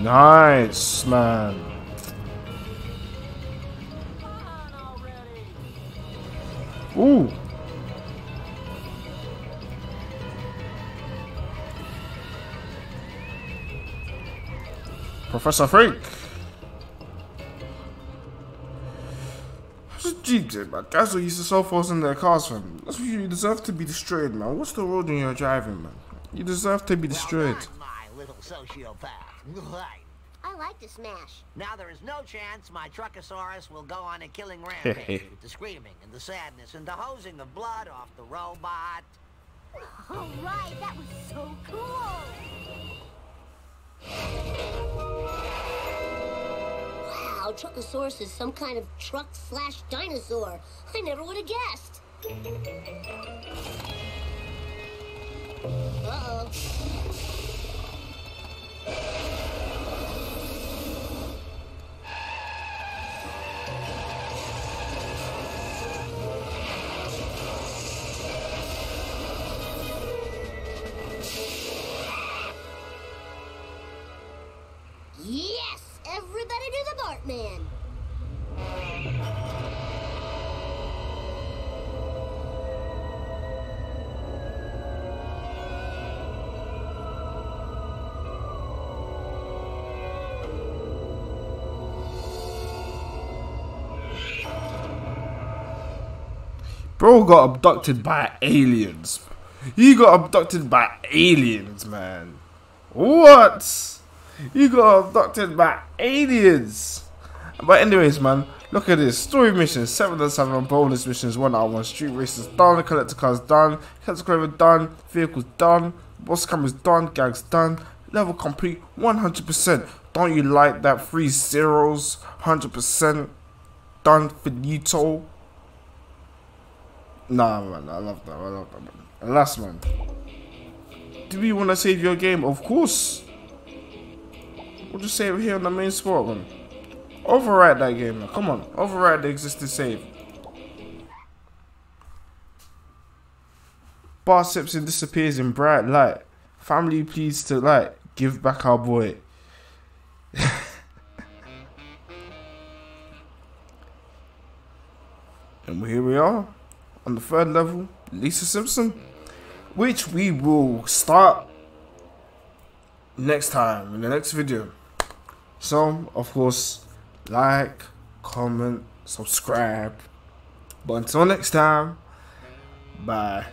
S1: nice, man. Ooh. Professor Frink. Jesus, man. Guys are used to cell phones in their cars, fam. That's what you deserve to be destroyed, man. What's the road when you're driving, man? You deserve to be destroyed.
S3: Well my little sociopath. Right.
S2: I like to smash.
S3: Now there is no chance my Truckosaurus will go on a killing rampage with the screaming and the sadness and the hosing of blood off the robot.
S2: All right, that was so cool. Wow, Truckosaurus is some kind of truck slash dinosaur. I never would have guessed. Uh-oh.
S1: Bro got abducted by aliens. He got abducted by aliens, man. What? He got abducted by aliens. But anyways, man, look at this. Story missions, 7 and 7, bonus missions, 1 out 1, street races done, collector cars done, collector clever done, vehicles done, wasp cameras done, gags done, level complete 100%. Don't you like that? Three zeros, 100% done finito. Nah, man, I love that. I love that, man. And last, man. Do we want to save your game? Of course. We'll just save it here on the main spot, man. Override that game, man. Come on, override the existing save. Bart Simpson disappears in bright light. Family pleads to light. Give back our boy. and here we are on the third level, Lisa Simpson, which we will start next time in the next video. So, of course, like, comment, subscribe. But until next time, bye.